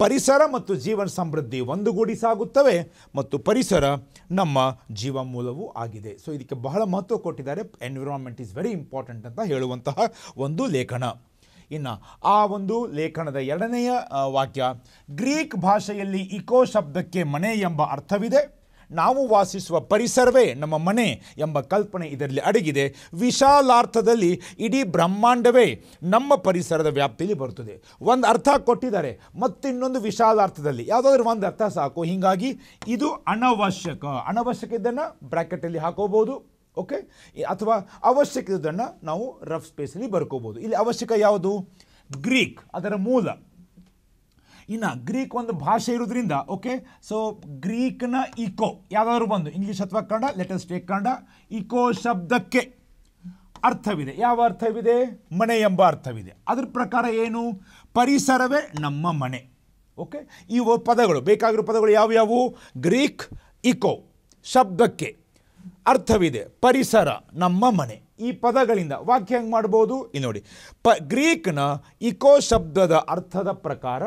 ಪರಿಸರ ಮತ್ತು ಜೀವನ ಸಮೃದ್ಧಿ ಒಂದುಗೂಡಿ ಸಾಗುತ್ತವೆ ಮತ್ತು ಪರಿಸರ ನಮ್ಮ ಜೀವ ಮೂಲವೂ ಆಗಿದೆ. ಸೊ ಇದಕ್ಕೆ ಬಹಳ ಮಹತ್ವ ಕೊಟ್ಟಿದ್ದಾರೆ. ಎನ್ವಿರಾನ್ಮೆಂಟ್ ಈಸ್ ವೆರಿ ಇಂಪಾರ್ಟೆಂಟ್ ಅಂತ ಹೇಳುವಂತಹ ಒಂದು ಲೇಖನ. ಇನ್ನು ಆ ಒಂದು ಲೇಖನದ ಎರಡನೆಯ ವಾಕ್ಯ, ಗ್ರೀಕ್ ಭಾಷೆಯಲ್ಲಿ ಇಕೋ ಶಬ್ದಕ್ಕೆ ಮನೆ ಎಂಬ ಅರ್ಥವಿದೆ. ನಾವು ವಾಸಿಸುವ ಪರಿಸರವೇ ನಮ್ಮ ಮನೆ ಎಂಬ ಕಲ್ಪನೆ ಇದರಲ್ಲಿ ಅಡಗಿದೆ. ವಿಶಾಲಾರ್ಥದಲ್ಲಿ ಇಡೀ ಬ್ರಹ್ಮಾಂಡವೇ ನಮ್ಮ ಪರಿಸರದ ವ್ಯಾಪ್ತಿಯಲ್ಲಿ ಬರುತ್ತದೆ. ಒಂದು ಅರ್ಥ ಕೊಟ್ಟಿದ್ದಾರೆ. ಮತ್ತಿನ್ನೊಂದು ವಿಶಾಲಾರ್ಥದಲ್ಲಿ. ಯಾವುದಾದ್ರೂ ಒಂದು ಅರ್ಥ ಸಾಕು. ಹೀಗಾಗಿ ಇದು ಅನವಶ್ಯಕ. ಅನವಶ್ಯಕ ಇದನ್ನು ಬ್ರ್ಯಾಕೆಟಲ್ಲಿ ಹಾಕೋಬೋದು. ಓಕೆ? ಅಥವಾ ಅವಶ್ಯಕ ಇದನ್ನು ನಾವು ರಫ್ ಸ್ಪೇಸಲ್ಲಿ ಬರ್ಕೋಬೋದು. ಇಲ್ಲಿ ಅವಶ್ಯಕ ಯಾವುದು? ಗ್ರೀಕ್, ಅದರ ಮೂಲ. ಇನ್ನು ಗ್ರೀಕ್ ಒಂದು ಭಾಷೆ ಇರೋದ್ರಿಂದ ಓಕೆ ಸೊ ಗ್ರೀಕ್ನ ಇಕೋ, ಯಾವ್ದಾದ್ರು ಬಂದು ಇಂಗ್ಲೀಷ್ ಅಥವಾ Kannada latest take Kannada. Eco ಶಬ್ದಕ್ಕೆ ಅರ್ಥವಿದೆ. ಯಾವ ಅರ್ಥವಿದೆ? ಮನೆ ಎಂಬ ಅರ್ಥವಿದೆ. ಅದ್ರ ಪ್ರಕಾರ ಏನು? ಪರಿಸರವೇ ನಮ್ಮ ಮನೆ ಓಕೆ ಈ ಪದಗಳು, ಬೇಕಾಗಿರೋ ಪದಗಳು ಯಾವ್ಯಾವು? ಗ್ರೀಕ್ ಇಕೋ ಶಬ್ದಕ್ಕೆ ಅರ್ಥವಿದೆ. ಪರಿಸರ ನಮ್ಮ ಮನೆ. ಈ ಪದಗಳಿಂದ ವಾಕ್ಯ ಹೆಂಗೆ ಮಾಡ್ಬೋದು? ಇಲ್ಲಿ ನೋಡಿ. ಪ, ಗ್ರೀಕ್ನ ಇಕೋ ಶಬ್ದದ ಅರ್ಥದ ಪ್ರಕಾರ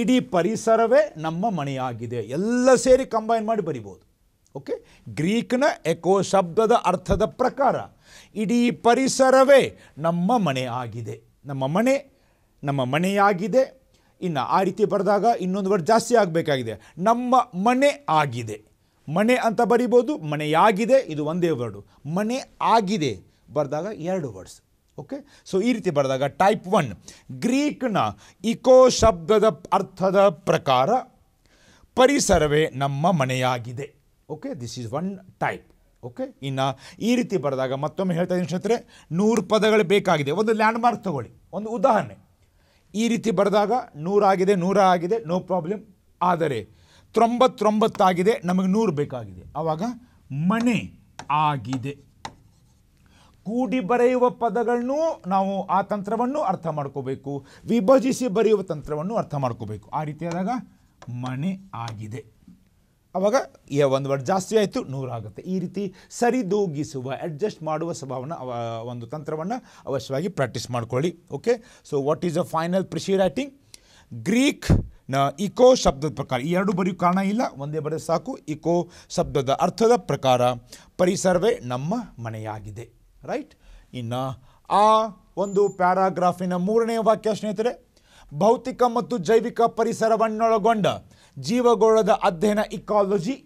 ಇಡೀ ಪರಿಸರವೇ ನಮ್ಮ ಮನೆಯಾಗಿದೆ. ಎಲ್ಲ ಸೇರಿ ಕಂಬೈನ್ ಮಾಡಿ ಬರಿಬೋದು. ಓಕೆ ಗ್ರೀಕ್ನ ಎಕೋ ಶಬ್ದದ ಅರ್ಥದ ಪ್ರಕಾರ ಇಡೀ ಪರಿಸರವೇ ನಮ್ಮ ಮನೆ ಆಗಿದೆ ನಮ್ಮ ಮನೆ, ನಮ್ಮ ಮನೆಯಾಗಿದೆ. ಇನ್ನು ಆ ರೀತಿ ಬರೆದಾಗ ಇನ್ನೊಂದು ವರ್ಡ್ ಜಾಸ್ತಿ ಆಗಬೇಕಾಗಿದೆ. ನಮ್ಮ ಮನೆ ಆಗಿದೆ. ಮನೆ ಅಂತ ಬರಿಬೋದು, ಮನೆಯಾಗಿದೆ, ಇದು ಒಂದೇ ವರ್ಡು ಮನೆ ಆಗಿದೆ ಬರೆದಾಗ ಎರಡು ವರ್ಡ್ಸ್ ಓಕೆ ಸೊ ಈ ರೀತಿ ಬರೆದಾಗ ಟೈಪ್ ಒನ್ ಗ್ರೀಕ್ನ ಇಕೋ ಶಬ್ದದ ಅರ್ಥದ ಪ್ರಕಾರ ಪರಿಸರವೇ ನಮ್ಮ ಮನೆಯಾಗಿದೆ. Okay this is one type okay ಇನ್ನು ಈ ರೀತಿ ಬರೆದಾಗ ಮತ್ತೊಮ್ಮೆ ಹೇಳ್ತಾ ಇದ್ದೀನಿ ಸ್ನೇಹಿತರೆ ನೂರು ಪದಗಳು ಬೇಕಾಗಿದೆ. ಒಂದು ಲ್ಯಾಂಡ್ಮಾರ್ಕ್ ತಗೊಳ್ಳಿ. ಒಂದು ಉದಾಹರಣೆ. ಈ ರೀತಿ ಬರೆದಾಗ ನೂರಾಗಿದೆ ನೂರ ಆಗಿದೆ ನೋ ಪ್ರಾಬ್ಲಮ್ ಆದರೆ ತೊಂಬತ್ತೊಂಬತ್ತಾಗಿದೆ, ನಮಗೆ ನೂರು ಬೇಕಾಗಿದೆ. ಆವಾಗ ಮನೆ ಆಗಿದೆ. ಕೂಡಿ ಬರೆಯುವ ಪದಗಳನ್ನೂ ನಾವು ಆ ತಂತ್ರವನ್ನು ಅರ್ಥ ಮಾಡ್ಕೋಬೇಕು. ವಿಭಜಿಸಿ ಬರೆಯುವ ತಂತ್ರವನ್ನು ಅರ್ಥ ಮಾಡ್ಕೋಬೇಕು. ಆ ರೀತಿಯಾದಾಗ ಮನೆ ಆಗಿದೆ. ಅವಾಗ ಒಂದು ವರ್ಡ್ ಜಾಸ್ತಿ ಆಯಿತು ನೂರಾಗುತ್ತೆ ಈ ರೀತಿ ಸರಿದೂಗಿಸುವ ಅಡ್ಜಸ್ಟ್ ಮಾಡುವ ಸ್ವಭಾವನ ಒಂದು ತಂತ್ರವನ್ನು ಅವಶ್ಯವಾಗಿ ಪ್ರಾಕ್ಟೀಸ್ ಮಾಡ್ಕೊಳ್ಳಿ. Okay so what is a final precis writing ಗ್ರೀಕ್ನ eco ಶಬ್ದದ ಪ್ರಕಾರ. ಈ ಎರಡು ಬರೆಯೋ ಕಾರಣ ಇಲ್ಲ. ಒಂದೇ ಬರೆದ ಸಾಕು. ಇಕೋ ಶಬ್ದದ ಅರ್ಥದ ಪ್ರಕಾರ ಪರಿಸರವೇ ನಮ್ಮ ಮನೆಯಾಗಿದೆ. ರೈಟ್ ಇನ್ನು ಆ ಒಂದು ಪ್ಯಾರಾಗ್ರಾಫಿನ ಮೂರನೇ ವಾಕ್ಯ ಸ್ನೇಹಿತರೆ, ಭೌತಿಕ ಮತ್ತು ಜೈವಿಕ ಪರಿಸರವನ್ನೊಳಗೊಂಡ ಜೀವಗೋಳದ ಅಧ್ಯಯನ ಇಕಾಲಜಿ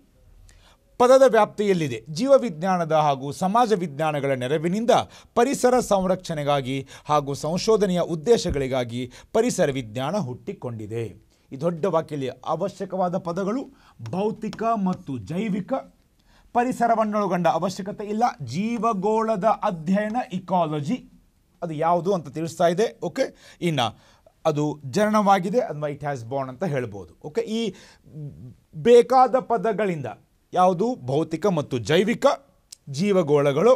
ಪದದ ವ್ಯಾಪ್ತಿಯಲ್ಲಿದೆ. ಜೀವವಿಜ್ಞಾನದ ಹಾಗೂ ಸಮಾಜ ವಿಜ್ಞಾನಗಳ ನೆರವಿನಿಂದ ಪರಿಸರ ಸಂರಕ್ಷಣೆಗಾಗಿ ಹಾಗೂ ಸಂಶೋಧನೆಯ ಉದ್ದೇಶಗಳಿಗಾಗಿ ಪರಿಸರ ವಿಜ್ಞಾನ ಹುಟ್ಟಿಕೊಂಡಿದೆ. ಈ ದೊಡ್ಡ ವಾಕ್ಯಲ್ಲಿ ಅವಶ್ಯಕವಾದ ಪದಗಳು ಭೌತಿಕ ಮತ್ತು ಜೈವಿಕ ಪರಿಸರವನ್ನೊಳಗೊಂಡ ಅವಶ್ಯಕತೆ ಇಲ್ಲ. ಜೀವಗೋಳದ ಅಧ್ಯಯನ ಇಕಾಲಜಿ ಅದು ಯಾವುದು ಅಂತ ತಿಳಿಸ್ತಾ ಇದೆ. ಓಕೆ ಇನ್ನು ಅದು ಜನನವಾಗಿದೆ ಅಥವಾ ಇಟ್ ಹ್ಯಾಸ್ ಬಾರ್ನ್ ಅಂತ ಹೇಳ್ಬೋದು. ಓಕೆ ಈ ಬೇಕಾದ ಪದಗಳಿಂದ ಯಾವುದು ಭೌತಿಕ ಮತ್ತು ಜೈವಿಕ ಜೀವಗೋಳಗಳು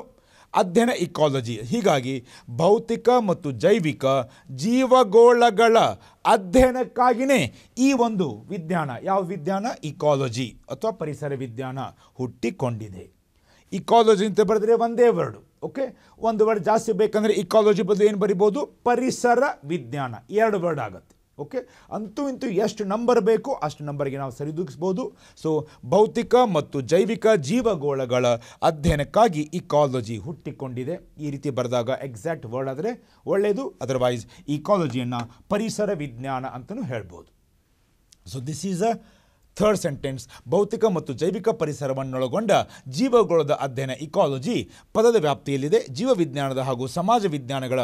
ಅಧ್ಯಯನ ಇಕಾಲಜಿ. ಹೀಗಾಗಿ ಭೌತಿಕ ಮತ್ತು ಜೈವಿಕ ಜೀವಗೋಳಗಳ ಅಧ್ಯಯನಕ್ಕಾಗಿಯೇ ಈ ಒಂದು ವಿಜ್ಞಾನ, ಯಾವ ವಿಜ್ಞಾನ? ಇಕಾಲಜಿ ಅಥವಾ ಪರಿಸರ ವಿಜ್ಞಾನ ಹುಟ್ಟಿಕೊಂಡಿದೆ. ಇಕಾಲಜಿ ಅಂತ ಬರೆದ್ರೆ ಒಂದೇ ವರ್ಡು ಓಕೆ ಒಂದು ವರ್ಡ್ ಜಾಸ್ತಿ ಬೇಕಂದರೆ ಇಕಾಲಜಿ ಬದಲು ಏನು ಬರಿಬೋದು? ಪರಿಸರ ವಿಜ್ಞಾನ. ಎರಡು ವರ್ಡ್ ಆಗುತ್ತೆ. ಓಕೆ ಅಂತೂ ಇಂತೂ ಎಷ್ಟು ನಂಬರ್ ಬೇಕು, ಅಷ್ಟು ನಂಬರ್ಗೆ ನಾವು ಸರಿದೂಗಿಸ್ಬೋದು ಸೊ ಭೌತಿಕ ಮತ್ತು ಜೈವಿಕ ಜೀವಗೋಳಗಳ ಅಧ್ಯಯನಕ್ಕಾಗಿ ಇಕಾಲಜಿ ಹುಟ್ಟಿಕೊಂಡಿದೆ. ಈ ರೀತಿ ಬರೆದಾಗ ಎಕ್ಸಾಕ್ಟ್ ವರ್ಡ್ ಆದರೆ ಒಳ್ಳೆಯದು ಅದರ್ವೈಸ್ ಇಕಾಲಜಿಯನ್ನು ಪರಿಸರ ವಿಜ್ಞಾನ ಅಂತಲೂ ಹೇಳ್ಬೋದು. So this is a third sentence, ಭೌತಿಕ ಮತ್ತು ಜೈವಿಕ ಪರಿಸರವನ್ನೊಳಗೊಂಡ ಜೀವಗೋಳದ ಅಧ್ಯಯನ ಇಕಾಲಜಿ ಪದದ ವ್ಯಾಪ್ತಿಯಲ್ಲಿದೆ. ಜೀವವಿಜ್ಞಾನದ ಹಾಗೂ ಸಮಾಜ ವಿಜ್ಞಾನಗಳ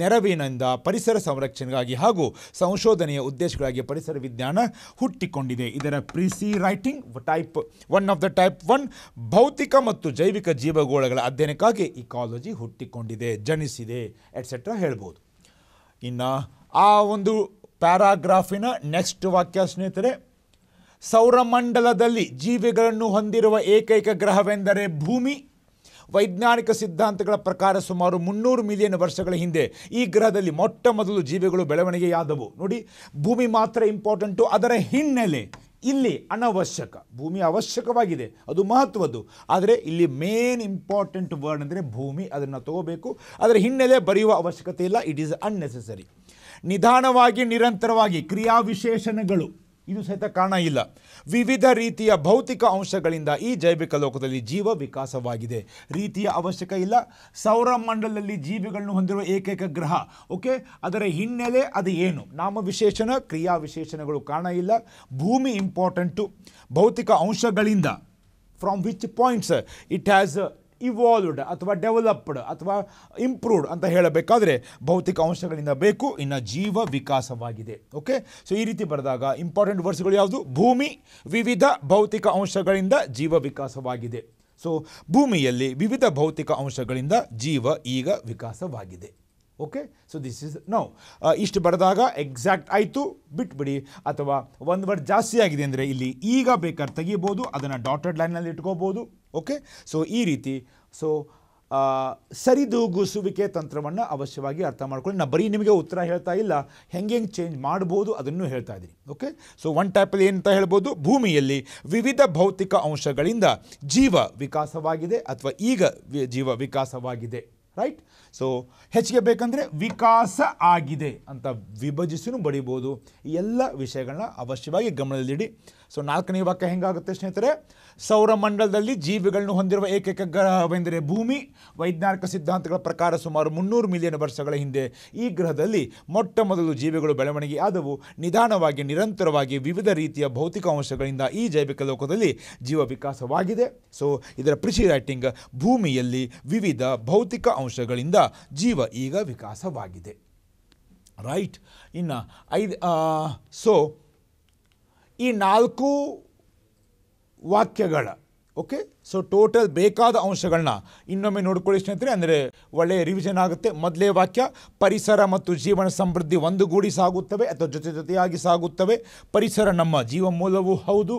ನೆರವಿನಿಂದ ಪರಿಸರ ಸಂರಕ್ಷಣೆಗಾಗಿ ಹಾಗೂ ಸಂಶೋಧನೆಯ ಉದ್ದೇಶಗಳಾಗಿ ಪರಿಸರ ವಿಜ್ಞಾನ ಹುಟ್ಟಿಕೊಂಡಿದೆ. ಇದರ precis writing type one of the type one, ಭೌತಿಕ ಮತ್ತು ಜೈವಿಕ ಜೀವಗೋಳಗಳ ಅಧ್ಯಯನಕ್ಕಾಗಿ ಇಕಾಲಜಿ ಹುಟ್ಟಿಕೊಂಡಿದೆ, ಜನಿಸಿದೆ ಎಟ್ಸೆಟ್ರಾ ಹೇಳ್ಬೋದು. ಇನ್ನು ಆ ಒಂದು ಪ್ಯಾರಾಗ್ರಾಫಿನ ನೆಕ್ಸ್ಟ್ ವಾಕ್ಯ ಸ್ನೇಹಿತರೆ ಸೌರಮಂಡಲದಲ್ಲಿ ಜೀವಿಗಳನ್ನು ಹೊಂದಿರುವ ಏಕೈಕ ಗ್ರಹವೆಂದರೆ ಭೂಮಿ. ವೈಜ್ಞಾನಿಕ ಸಿದ್ಧಾಂತಗಳ ಪ್ರಕಾರ ಸುಮಾರು ಮುನ್ನೂರು ಮಿಲಿಯನ್ ವರ್ಷಗಳ ಹಿಂದೆ ಈ ಗ್ರಹದಲ್ಲಿ ಮೊಟ್ಟ ಮೊದಲು ಜೀವಿಗಳು ಬೆಳವಣಿಗೆಯಾದವು. ನೋಡಿ, ಭೂಮಿ ಮಾತ್ರ ಇಂಪಾರ್ಟೆಂಟು, ಅದರ ಹಿನ್ನೆಲೆ ಇಲ್ಲಿ ಅನವಶ್ಯಕ. ಭೂಮಿ ಅವಶ್ಯಕವಾಗಿದೆ, ಅದು ಮಹತ್ವದ್ದು. ಆದರೆ ಇಲ್ಲಿ ಮೇನ್ ಇಂಪಾರ್ಟೆಂಟ್ ವರ್ಡ್ ಅಂದರೆ ಭೂಮಿ, ಅದನ್ನು ತಗೋಬೇಕು. ಅದರ ಹಿನ್ನೆಲೆ ಬರೆಯುವ ಅವಶ್ಯಕತೆ ಇಲ್ಲ, ಇಟ್ ಈಸ್ ಅನ್ನೆಸೆಸರಿ. ನಿಧಾನವಾಗಿ, ನಿರಂತರವಾಗಿ ಕ್ರಿಯಾವಿಶೇಷಣಗಳು. ಇದು ಸಹಿತ ಕಾರಣ ಇಲ್ಲ. ವಿವಿಧ ರೀತಿಯ ಭೌತಿಕ ಅಂಶಗಳಿಂದ ಈ ಜೈವಿಕ ಲೋಕದಲ್ಲಿ ಜೀವ ವಿಕಾಸವಾಗಿದೆ. ರೀತಿಯ ಅವಶ್ಯಕ ಇಲ್ಲ. ಸೌರಮಂಡಲದಲ್ಲಿ ಜೀವಿಗಳನ್ನು ಹೊಂದಿರುವ ಏಕೈಕ ಗ್ರಹ. ಓಕೆ? ಅದರ ಹಿನ್ನೆಲೆ ಅದು ಏನು? ನಾಮ ವಿಶೇಷಣ ಕ್ರಿಯಾ ವಿಶೇಷಣಗಳು ಕಾರಣ ಇಲ್ಲ. ಭೂಮಿ ಇಂಪಾರ್ಟೆಂಟು ಭೌತಿಕ ಅಂಶಗಳಿಂದ. From which points it has evolved ಅಥವಾ ಡೆವಲಪ್ಡ್ ಅಥವಾ ಇಂಪ್ರೂವ್ಡ್ ಅಂತ ಹೇಳಬೇಕಾದ್ರೆ ಭೌತಿಕ ಅಂಶಗಳಿಂದ ಬೇಕು, ಇನ್ನು ಜೀವ ವಿಕಾಸವಾಗಿದೆ. ಓಕೆ ಸೊ ಈ ರೀತಿ ಬರೆದಾಗ ಇಂಪಾರ್ಟೆಂಟ್ ವರ್ಡ್ಸ್ಗಳು ಯಾವುದು? ಭೂಮಿ, ವಿವಿಧ ಭೌತಿಕ ಅಂಶಗಳಿಂದ ಜೀವ ವಿಕಾಸವಾಗಿದೆ. ಸೊ ಭೂಮಿಯಲ್ಲಿ ವಿವಿಧ ಭೌತಿಕ ಅಂಶಗಳಿಂದ ಜೀವ ಈಗ ವಿಕಾಸವಾಗಿದೆ. Okay so this is no ಇಷ್ಟು ಬರೆದಾಗ ಎಕ್ಸಾಕ್ಟ್ ಆಯಿತು, ಬಿಟ್ಬಿಡಿ. ಅಥವಾ ಒಂದು ವರ್ಡ್ ಜಾಸ್ತಿ ಆಗಿದೆ ಅಂದರೆ ಇಲ್ಲಿ ಈಗ ಬೇಕಾದ್ರೆ ತೆಗಿಬೋದು, ಅದನ್ನು ಡಾಟೆಡ್ ಲೈನಲ್ಲಿ ಇಟ್ಕೋಬೋದು. ಓಕೆ ಸೊ ಈ ರೀತಿ. ಸೊ ಸರಿದೂಗಿಸುವಿಕೆ ತಂತ್ರವನ್ನು ಅವಶ್ಯವಾಗಿ ಅರ್ಥ ಮಾಡ್ಕೊಳ್ಳಿ. ನಾನು ಬರೀ ನಿಮಗೆ ಉತ್ತರ ಹೇಳ್ತಾ ಇಲ್ಲ. ಹೆಂಗೆ ಹೆಂಗೆ ಚೇಂಜ್ ಮಾಡ್ಬೋದು ಅದನ್ನು ಹೇಳ್ತಾ ಇದ್ದೀನಿ ಓಕೆ ಸೊ ಒನ್ ಟೈಪಲ್ಲಿ ಏನಂತ ಹೇಳ್ಬೋದು? ಭೂಮಿಯಲ್ಲಿ ವಿವಿಧ ಭೌತಿಕ ಅಂಶಗಳಿಂದ ಜೀವ ವಿಕಾಸವಾಗಿದೆ ಅಥವಾ ಈಗ ಜೀವ ವಿಕಾಸವಾಗಿದೆ. ರೈಟ್ ಸೊ ಹೆಚ್ಚಿಗೆ ಬೇಕಂದರೆ ವಿಕಾಸ ಆಗಿದೆ ಅಂತ ವಿಭಜಿಸಿನೂ ಬಡಿಬೋದು ಈ ಎಲ್ಲ ವಿಷಯಗಳನ್ನ ಅವಶ್ಯವಾಗಿ ಗಮನದಲ್ಲಿಡಿ. ಸೊ ನಾಲ್ಕನೇ ವಾಕ್ಯ ಹೆಂಗಾಗುತ್ತೆ ಸ್ನೇಹಿತರೆ? ಸೌರಮಂಡಲದಲ್ಲಿ ಜೀವಿಗಳನ್ನು ಹೊಂದಿರುವ ಏಕೈಕ ಗ್ರಹವೆಂದರೆ ಭೂಮಿ. ವೈಜ್ಞಾನಿಕ ಸಿದ್ಧಾಂತಗಳ ಪ್ರಕಾರ ಸುಮಾರು ಮುನ್ನೂರು ಮಿಲಿಯನ್ ವರ್ಷಗಳ ಹಿಂದೆ ಈ ಗ್ರಹದಲ್ಲಿ ಮೊಟ್ಟ ಮೊದಲು ಜೀವಿಗಳು ಬೆಳವಣಿಗೆ ಆದವು ನಿಧಾನವಾಗಿ, ನಿರಂತರವಾಗಿ ವಿವಿಧ ರೀತಿಯ ಭೌತಿಕ ಅಂಶಗಳಿಂದ ಈ ಜೈವಿಕ ಲೋಕದಲ್ಲಿ ಜೀವ ವಿಕಾಸವಾಗಿದೆ. ಸೊ ಇದರ ಪ್ರಿಸಿ ರೈಟಿಂಗ್ ಭೂಮಿಯಲ್ಲಿ ವಿವಿಧ ಭೌತಿಕ ಅಂಶಗಳಿಂದ ಜೀವ ಈಗ ವಿಕಾಸವಾಗಿದೆ. ರೈಟ್ ಇನ್ನು ಐದು ಸೊ ಈ ನಾಲ್ಕು ವಾಕ್ಯಗಳ ಓಕೆ ಸೊ ಟೋಟಲ್ ಬೇಕಾದ ಅಂಶಗಳನ್ನ ಇನ್ನೊಮ್ಮೆ ನೋಡ್ಕೊಳ್ಳಿ ಸ್ನೇಹಿತರೆ. ಅಂದರೆ ಒಳ್ಳೆಯ ರಿವಿಷನ್ ಆಗುತ್ತೆ. ಮೊದಲೇ ವಾಕ್ಯ, ಪರಿಸರ ಮತ್ತು ಜೀವನ ಸಮೃದ್ಧಿ ಒಂದುಗೂಡಿ ಸಾಗುತ್ತವೆ ಅಥವಾ ಜೊತೆ ಜೊತೆಯಾಗಿ ಸಾಗುತ್ತವೆ. ಪರಿಸರ ನಮ್ಮ ಜೀವ ಮೂಲವೂ ಹೌದು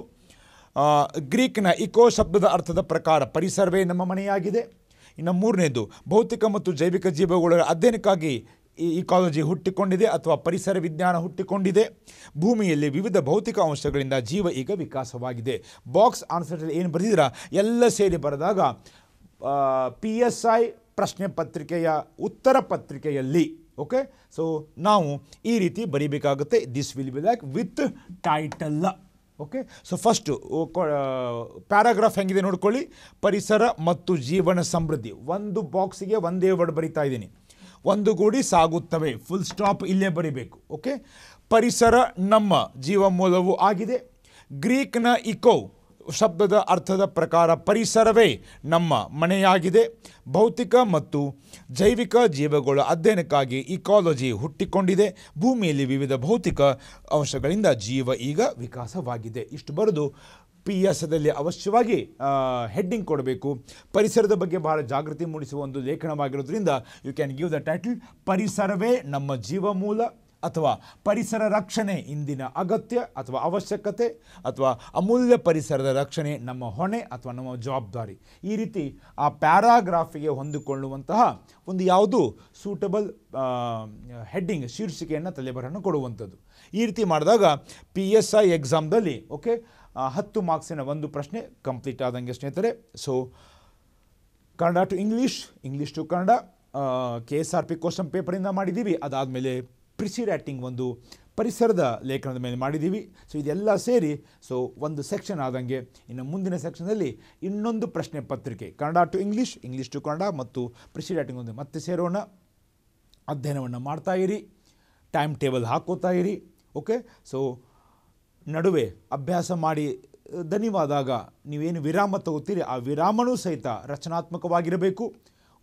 ಗ್ರೀಕ್ನ ಇಕೋ ಶಬ್ದದ ಅರ್ಥದ ಪ್ರಕಾರ ಪರಿಸರವೇ ನಮ್ಮ ಮನೆಯಾಗಿದೆ. ಇನ್ನು ಮೂರನೇದು, ಭೌತಿಕ ಮತ್ತು ಜೈವಿಕ ಜೀವಗಳ ಅಧ್ಯಯನಕ್ಕಾಗಿ ಈ ಇಕಾಲಜಿ ಹುಟ್ಟಿಕೊಂಡಿದೆ ಅಥವಾ ಪರಿಸರ ವಿಜ್ಞಾನ ಹುಟ್ಟಿಕೊಂಡಿದೆ. ಭೂಮಿಯಲ್ಲಿ ವಿವಿಧ ಭೌತಿಕ ಅಂಶಗಳಿಂದ ಜೀವ ಈಗ ವಿಕಾಸವಾಗಿದೆ. ಬಾಕ್ಸ್ ಆನ್ಸರ್ಸಲ್ಲಿ ಏನು ಬರೆದಿದ್ದೀರಾ? ಎಲ್ಲ ಸೇರಿ ಬರೆದಾಗ ಪಿ ಎಸ್ ಐ ಪ್ರಶ್ನೆ ಪತ್ರಿಕೆಯ ಉತ್ತರ ಪತ್ರಿಕೆಯಲ್ಲಿ, ಓಕೆ? ಸೊ ನಾವು ಈ ರೀತಿ ಬರೀಬೇಕಾಗುತ್ತೆ. This will be like with title okay so first paragraph ಹೆಂಗಿದೆ ನೋಡ್ಕೊಳ್ಳಿ. ಪರಿಸರ ಮತ್ತು ಜೀವನ ಸಮೃದ್ಧಿ. ಒಂದು ಬಾಕ್ಸಿಗೆ ಒಂದೇ ವರ್ಡ್ ಬರಿತಾ ಇದ್ದೀನಿ. ಒಂದು ಗೂಡಿ ಸಾಗುತ್ತವೆ. ಫುಲ್ ಸ್ಟಾಪ್ ಇಲ್ಲೇ ಬರಿಬೇಕು. ಓಕೆ ಪರಿಸರ ನಮ್ಮ ಜೀವ ಮೂಲವೂ ಆಗಿದೆ. ಗ್ರೀಕ್ನ ಇಕೋ ಶಬ್ದದ ಅರ್ಥದ ಪ್ರಕಾರ ಪರಿಸರವೇ ನಮ್ಮ ಮನೆಯಾಗಿದೆ. ಭೌತಿಕ ಮತ್ತು ಜೈವಿಕ ಜೀವಗಳ ಅಧ್ಯಯನಕ್ಕಾಗಿ ಇಕಾಲಜಿ ಹುಟ್ಟಿಕೊಂಡಿದೆ. ಭೂಮಿಯಲ್ಲಿ ವಿವಿಧ ಭೌತಿಕ ಅಂಶಗಳಿಂದ ಜೀವ ಈಗ ವಿಕಾಸವಾಗಿದೆ. ಇಷ್ಟು ಬರೆದು ಪಿ ಎಸ್ದಲ್ಲಿ ಅವಶ್ಯವಾಗಿ ಹೆಡ್ಡಿಂಗ್ ಕೊಡಬೇಕು. ಪರಿಸರದ ಬಗ್ಗೆ ಬಹಳ ಜಾಗೃತಿ ಮೂಡಿಸುವ ಒಂದು ಲೇಖನವಾಗಿರೋದ್ರಿಂದ you can give the title ಪರಿಸರವೇ ನಮ್ಮ ಜೀವಮೂಲ. ಅಥವಾ ಪರಿಸರ ರಕ್ಷಣೆ ಇಂದಿನ ಅಗತ್ಯ ಅಥವಾ ಅವಶ್ಯಕತೆ ಅಥವಾ ಅಮೂಲ್ಯ ಪರಿಸರದ ರಕ್ಷಣೆ ನಮ್ಮ ಹೊಣೆ ಅಥವಾ ನಮ್ಮ ಜವಾಬ್ದಾರಿ. ಈ ರೀತಿ ಆ ಪ್ಯಾರಾಗ್ರಾಫಿಗೆ ಹೊಂದಿಕೊಳ್ಳುವಂತಹ ಒಂದು ಯಾವುದು ಸೂಟಬಲ್ ಹೆಡ್ಡಿಂಗ್, ಶೀರ್ಷಿಕೆಯನ್ನು ತಲೆಬರನ್ನು ಕೊಡುವಂಥದ್ದು. ಈ ರೀತಿ ಮಾಡಿದಾಗ ಪಿ ಎಸ್ ಐ ಎಕ್ಸಾಮ್ದಲ್ಲಿ, ಓಕೆ ಹತ್ತು ಮಾರ್ಕ್ಸಿನ ಒಂದು ಪ್ರಶ್ನೆ ಕಂಪ್ಲೀಟ್ ಆದಂಗೆ ಸ್ನೇಹಿತರೆ. So Kannada to English English to Kannada K S R P question ಪೇಪರಿಂದ ಮಾಡಿದ್ದೀವಿ. ಅದಾದಮೇಲೆ ಪ್ರಿಸಿ ಒಂದು ಪರಿಸರದ ಲೇಖನದ ಮೇಲೆ ಮಾಡಿದ್ದೀವಿ. ಸೊ ಇದೆಲ್ಲ ಸೇರಿ ಸೊ ಒಂದು ಸೆಕ್ಷನ್ ಆದಂಗೆ ಇನ್ನು ಮುಂದಿನ ಸೆಕ್ಷನಲ್ಲಿ ಇನ್ನೊಂದು ಪ್ರಶ್ನೆ ಪತ್ರಿಕೆ, Kannada to English English to Kannada ಮತ್ತು ಪ್ರಿಸಿ ರೈಟಿಂಗ್ ಒಂದು ಮತ್ತೆ ಸೇರೋಣ. ಅಧ್ಯಯನವನ್ನು ಮಾಡ್ತಾ ಇರಿ ಟೈಮ್ ಟೇಬಲ್ ಹಾಕೋತಾ ಇರಿ ಓಕೆ ಸೊ ನಡುವೆ ಅಭ್ಯಾಸ ಮಾಡಿ, ಧನ್ಯವಾದಾಗ ದಣಿವಾದಾಗ ನೀವೇನು ವಿರಾಮ ತಗೋತೀರಿ? ಆ ವಿರಾಮನೂ ಸಹಿತ ರಚನಾತ್ಮಕವಾಗಿರಬೇಕು.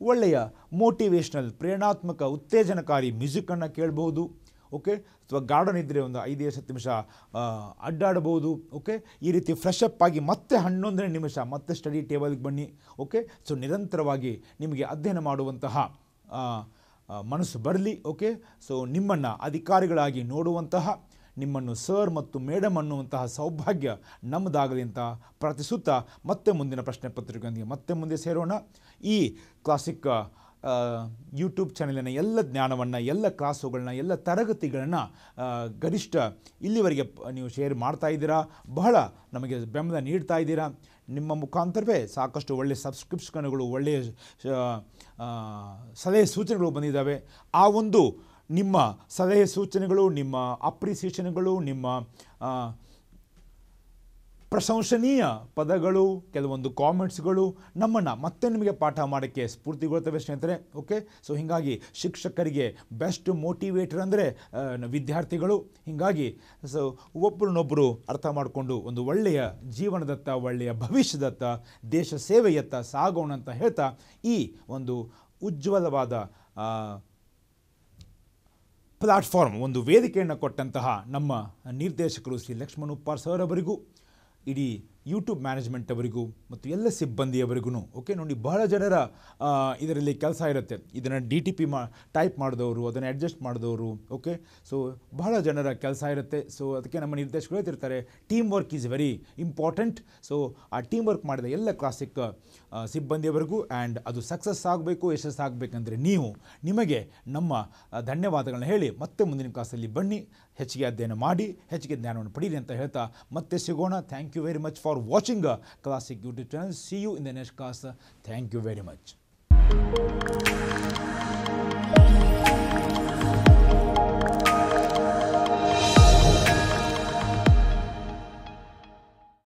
ಒಳ್ಳೆಯ ಮೋಟಿವೇಶ್ನಲ್ ಪ್ರೇರಣಾತ್ಮಕ, ಉತ್ತೇಜನಕಾರಿ ಮ್ಯೂಸಿಕ್ಕನ್ನು ಕೇಳಬಹುದು ಓಕೆ ಅಥವಾ ಗಾರ್ಡನ್ ಇದ್ದರೆ ಒಂದು ಐದು ಹತ್ತು ನಿಮಿಷ ಅಡ್ಡಾಡಬಹುದು ಓಕೆ ಈ ರೀತಿ ಫ್ರೆಶ್ ಅಪ್ ಆಗಿ ಮತ್ತೆ ಹನ್ನೊಂದನೇ ನಿಮಿಷ ಮತ್ತೆ ಸ್ಟಡಿ ಟೇಬಲ್ಗೆ ಬನ್ನಿ ಓಕೆ ಸೊ ನಿರಂತರವಾಗಿ ನಿಮಗೆ ಅಧ್ಯಯನ ಮಾಡುವಂತಹ ಮನಸ್ಸು ಬರಲಿ ಓಕೆ ಸೊ ನಿಮ್ಮನ್ನು ಅಧಿಕಾರಿಗಳಾಗಿ ನೋಡುವಂತಹ, ನಿಮ್ಮನ್ನು ಸರ್ ಮತ್ತು ಮೇಡಮ್ ಅನ್ನುವಂತಹ ಸೌಭಾಗ್ಯ ನಮ್ಮದಾಗಲಿ ಅಂತ ಪ್ರಾರ್ಥಿಸುತ್ತಾ ಮತ್ತೆ ಮುಂದಿನ ಪ್ರಶ್ನೆ ಪತ್ರಿಕೆಯೊಂದಿಗೆ ಮತ್ತೆ ಮುಂದೆ ಸೇರೋಣ. ಈ ಕ್ಲಾಸಿಕ್ ಯೂಟ್ಯೂಬ್ ಚಾನಲಿನ ಎಲ್ಲ ಜ್ಞಾನವನ್ನು, ಎಲ್ಲ ಕ್ಲಾಸುಗಳನ್ನ ಎಲ್ಲ ತರಗತಿಗಳನ್ನು ಗರಿಷ್ಠ ಇಲ್ಲಿವರೆಗೆ ನೀವು ಶೇರ್ ಮಾಡ್ತಾ ಇದ್ದೀರಾ? ಬಹಳ ನಮಗೆ ಬೆಂಬಲ ನೀಡ್ತಾ ಇದ್ದೀರಾ? ನಿಮ್ಮ ಮುಖಾಂತರವೇ ಸಾಕಷ್ಟು ಒಳ್ಳೆಯ ಸಬ್ಸ್ಕ್ರಿಪ್ಷನ್ಗಳು ಒಳ್ಳೆಯ ಸಲಹೆ ಸೂಚನೆಗಳು ಬಂದಿದ್ದಾವೆ. ಆ ಒಂದು ನಿಮ್ಮ ಸಲಹೆ ಸೂಚನೆಗಳು, ನಿಮ್ಮ ಅಪ್ರಿಸಿಯೇಷನ್ಗಳು ನಿಮ್ಮ ಪ್ರಶಂಸನೀಯ ಪದಗಳು, ಕೆಲವೊಂದು ಕಾಮೆಂಟ್ಸ್ಗಳು ನಮ್ಮನ್ನು ಮತ್ತೆ ನಿಮಗೆ ಪಾಠ ಮಾಡೋಕ್ಕೆ ಸ್ಫೂರ್ತಿಗೊಳ್ತವೆ ಸ್ನೇಹಿತರೆ ಓಕೆ ಸೊ ಹೀಗಾಗಿ ಶಿಕ್ಷಕರಿಗೆ ಬೆಸ್ಟ್ ಮೋಟಿವೇಟರ್ ಅಂದರೆ ವಿದ್ಯಾರ್ಥಿಗಳು. ಹೀಗಾಗಿ ಸೊ ಒಬ್ಬರನ್ನೊಬ್ಬರು ಅರ್ಥ ಮಾಡಿಕೊಂಡು ಒಂದು ಒಳ್ಳೆಯ ಜೀವನದತ್ತ, ಒಳ್ಳೆಯ ಭವಿಷ್ಯದತ್ತ, ದೇಶ ಸೇವೆಯತ್ತ ಸಾಗೋಣ ಅಂತ ಹೇಳ್ತಾ ಈ ಒಂದು ಉಜ್ವಲವಾದ ಪ್ಲಾಟ್ಫಾರ್ಮ್ ಒಂದು ವೇದಿಕೆಯನ್ನು ಕೊಟ್ಟಂತಹ ನಮ್ಮ ನಿರ್ದೇಶಕರು ಶ್ರೀ ಲಕ್ಷ್ಮಣ್ ಉಪ್ಪಾರ್ ಸರ್ ಅವರಿಗೂ ಇಡೀ ಯೂಟ್ಯೂಬ್ ಮ್ಯಾನೇಜ್ಮೆಂಟ್ ಅವರಿಗೂ ಮತ್ತು ಎಲ್ಲ ಸಿಬ್ಬಂದಿಯವರಿಗೂ ಓಕೆ ನೋಡಿ, ಬಹಳ ಜನರ ಇದರಲ್ಲಿ ಕೆಲಸ ಇರುತ್ತೆ. ಇದನ್ನು ಡಿ ಟಿ ಪಿ ಮಾ ಟೈಪ್ ಮಾಡಿದವರು, ಅದನ್ನು ಅಡ್ಜಸ್ಟ್ ಮಾಡಿದವರು ಓಕೆ ಸೊ ಬಹಳ ಜನರ ಕೆಲಸ ಇರುತ್ತೆ. ಸೊ ಅದಕ್ಕೆ ನಮ್ಮ ನಿರ್ದೇಶಕರು ಹೇಳ್ತಿರ್ತಾರೆ team work is very important so ಆ ಟೀಮ್ ವರ್ಕ್ ಮಾಡಿದ ಎಲ್ಲ ಕ್ಲಾಸಿಕ್ ಸಿಬ್ಬಂದಿಯವರೆಗೂ ಆ್ಯಂಡ್ ಅದು ಸಕ್ಸಸ್ ಆಗಬೇಕು, ಯಶಸ್ಸು ಆಗಬೇಕಂದ್ರೆ ನೀವು, ನಿಮಗೆ ನಮ್ಮ ಧನ್ಯವಾದಗಳನ್ನ ಹೇಳಿ ಮತ್ತೆ ಮುಂದಿನ ಕ್ಲಾಸಲ್ಲಿ ಬನ್ನಿ. ಹೆಚ್ಚಿಗೆ ಅಧ್ಯಯನ ಮಾಡಿ, ಹೆಚ್ಚಿಗೆ ಜ್ಞಾನವನ್ನು ಪಡೀರಿ ಅಂತ ಹೇಳ್ತಾ ಮತ್ತೆ ಸಿಗೋಣ. Thank you very much for watching Classic YouTube channel see you in the next class thank you very much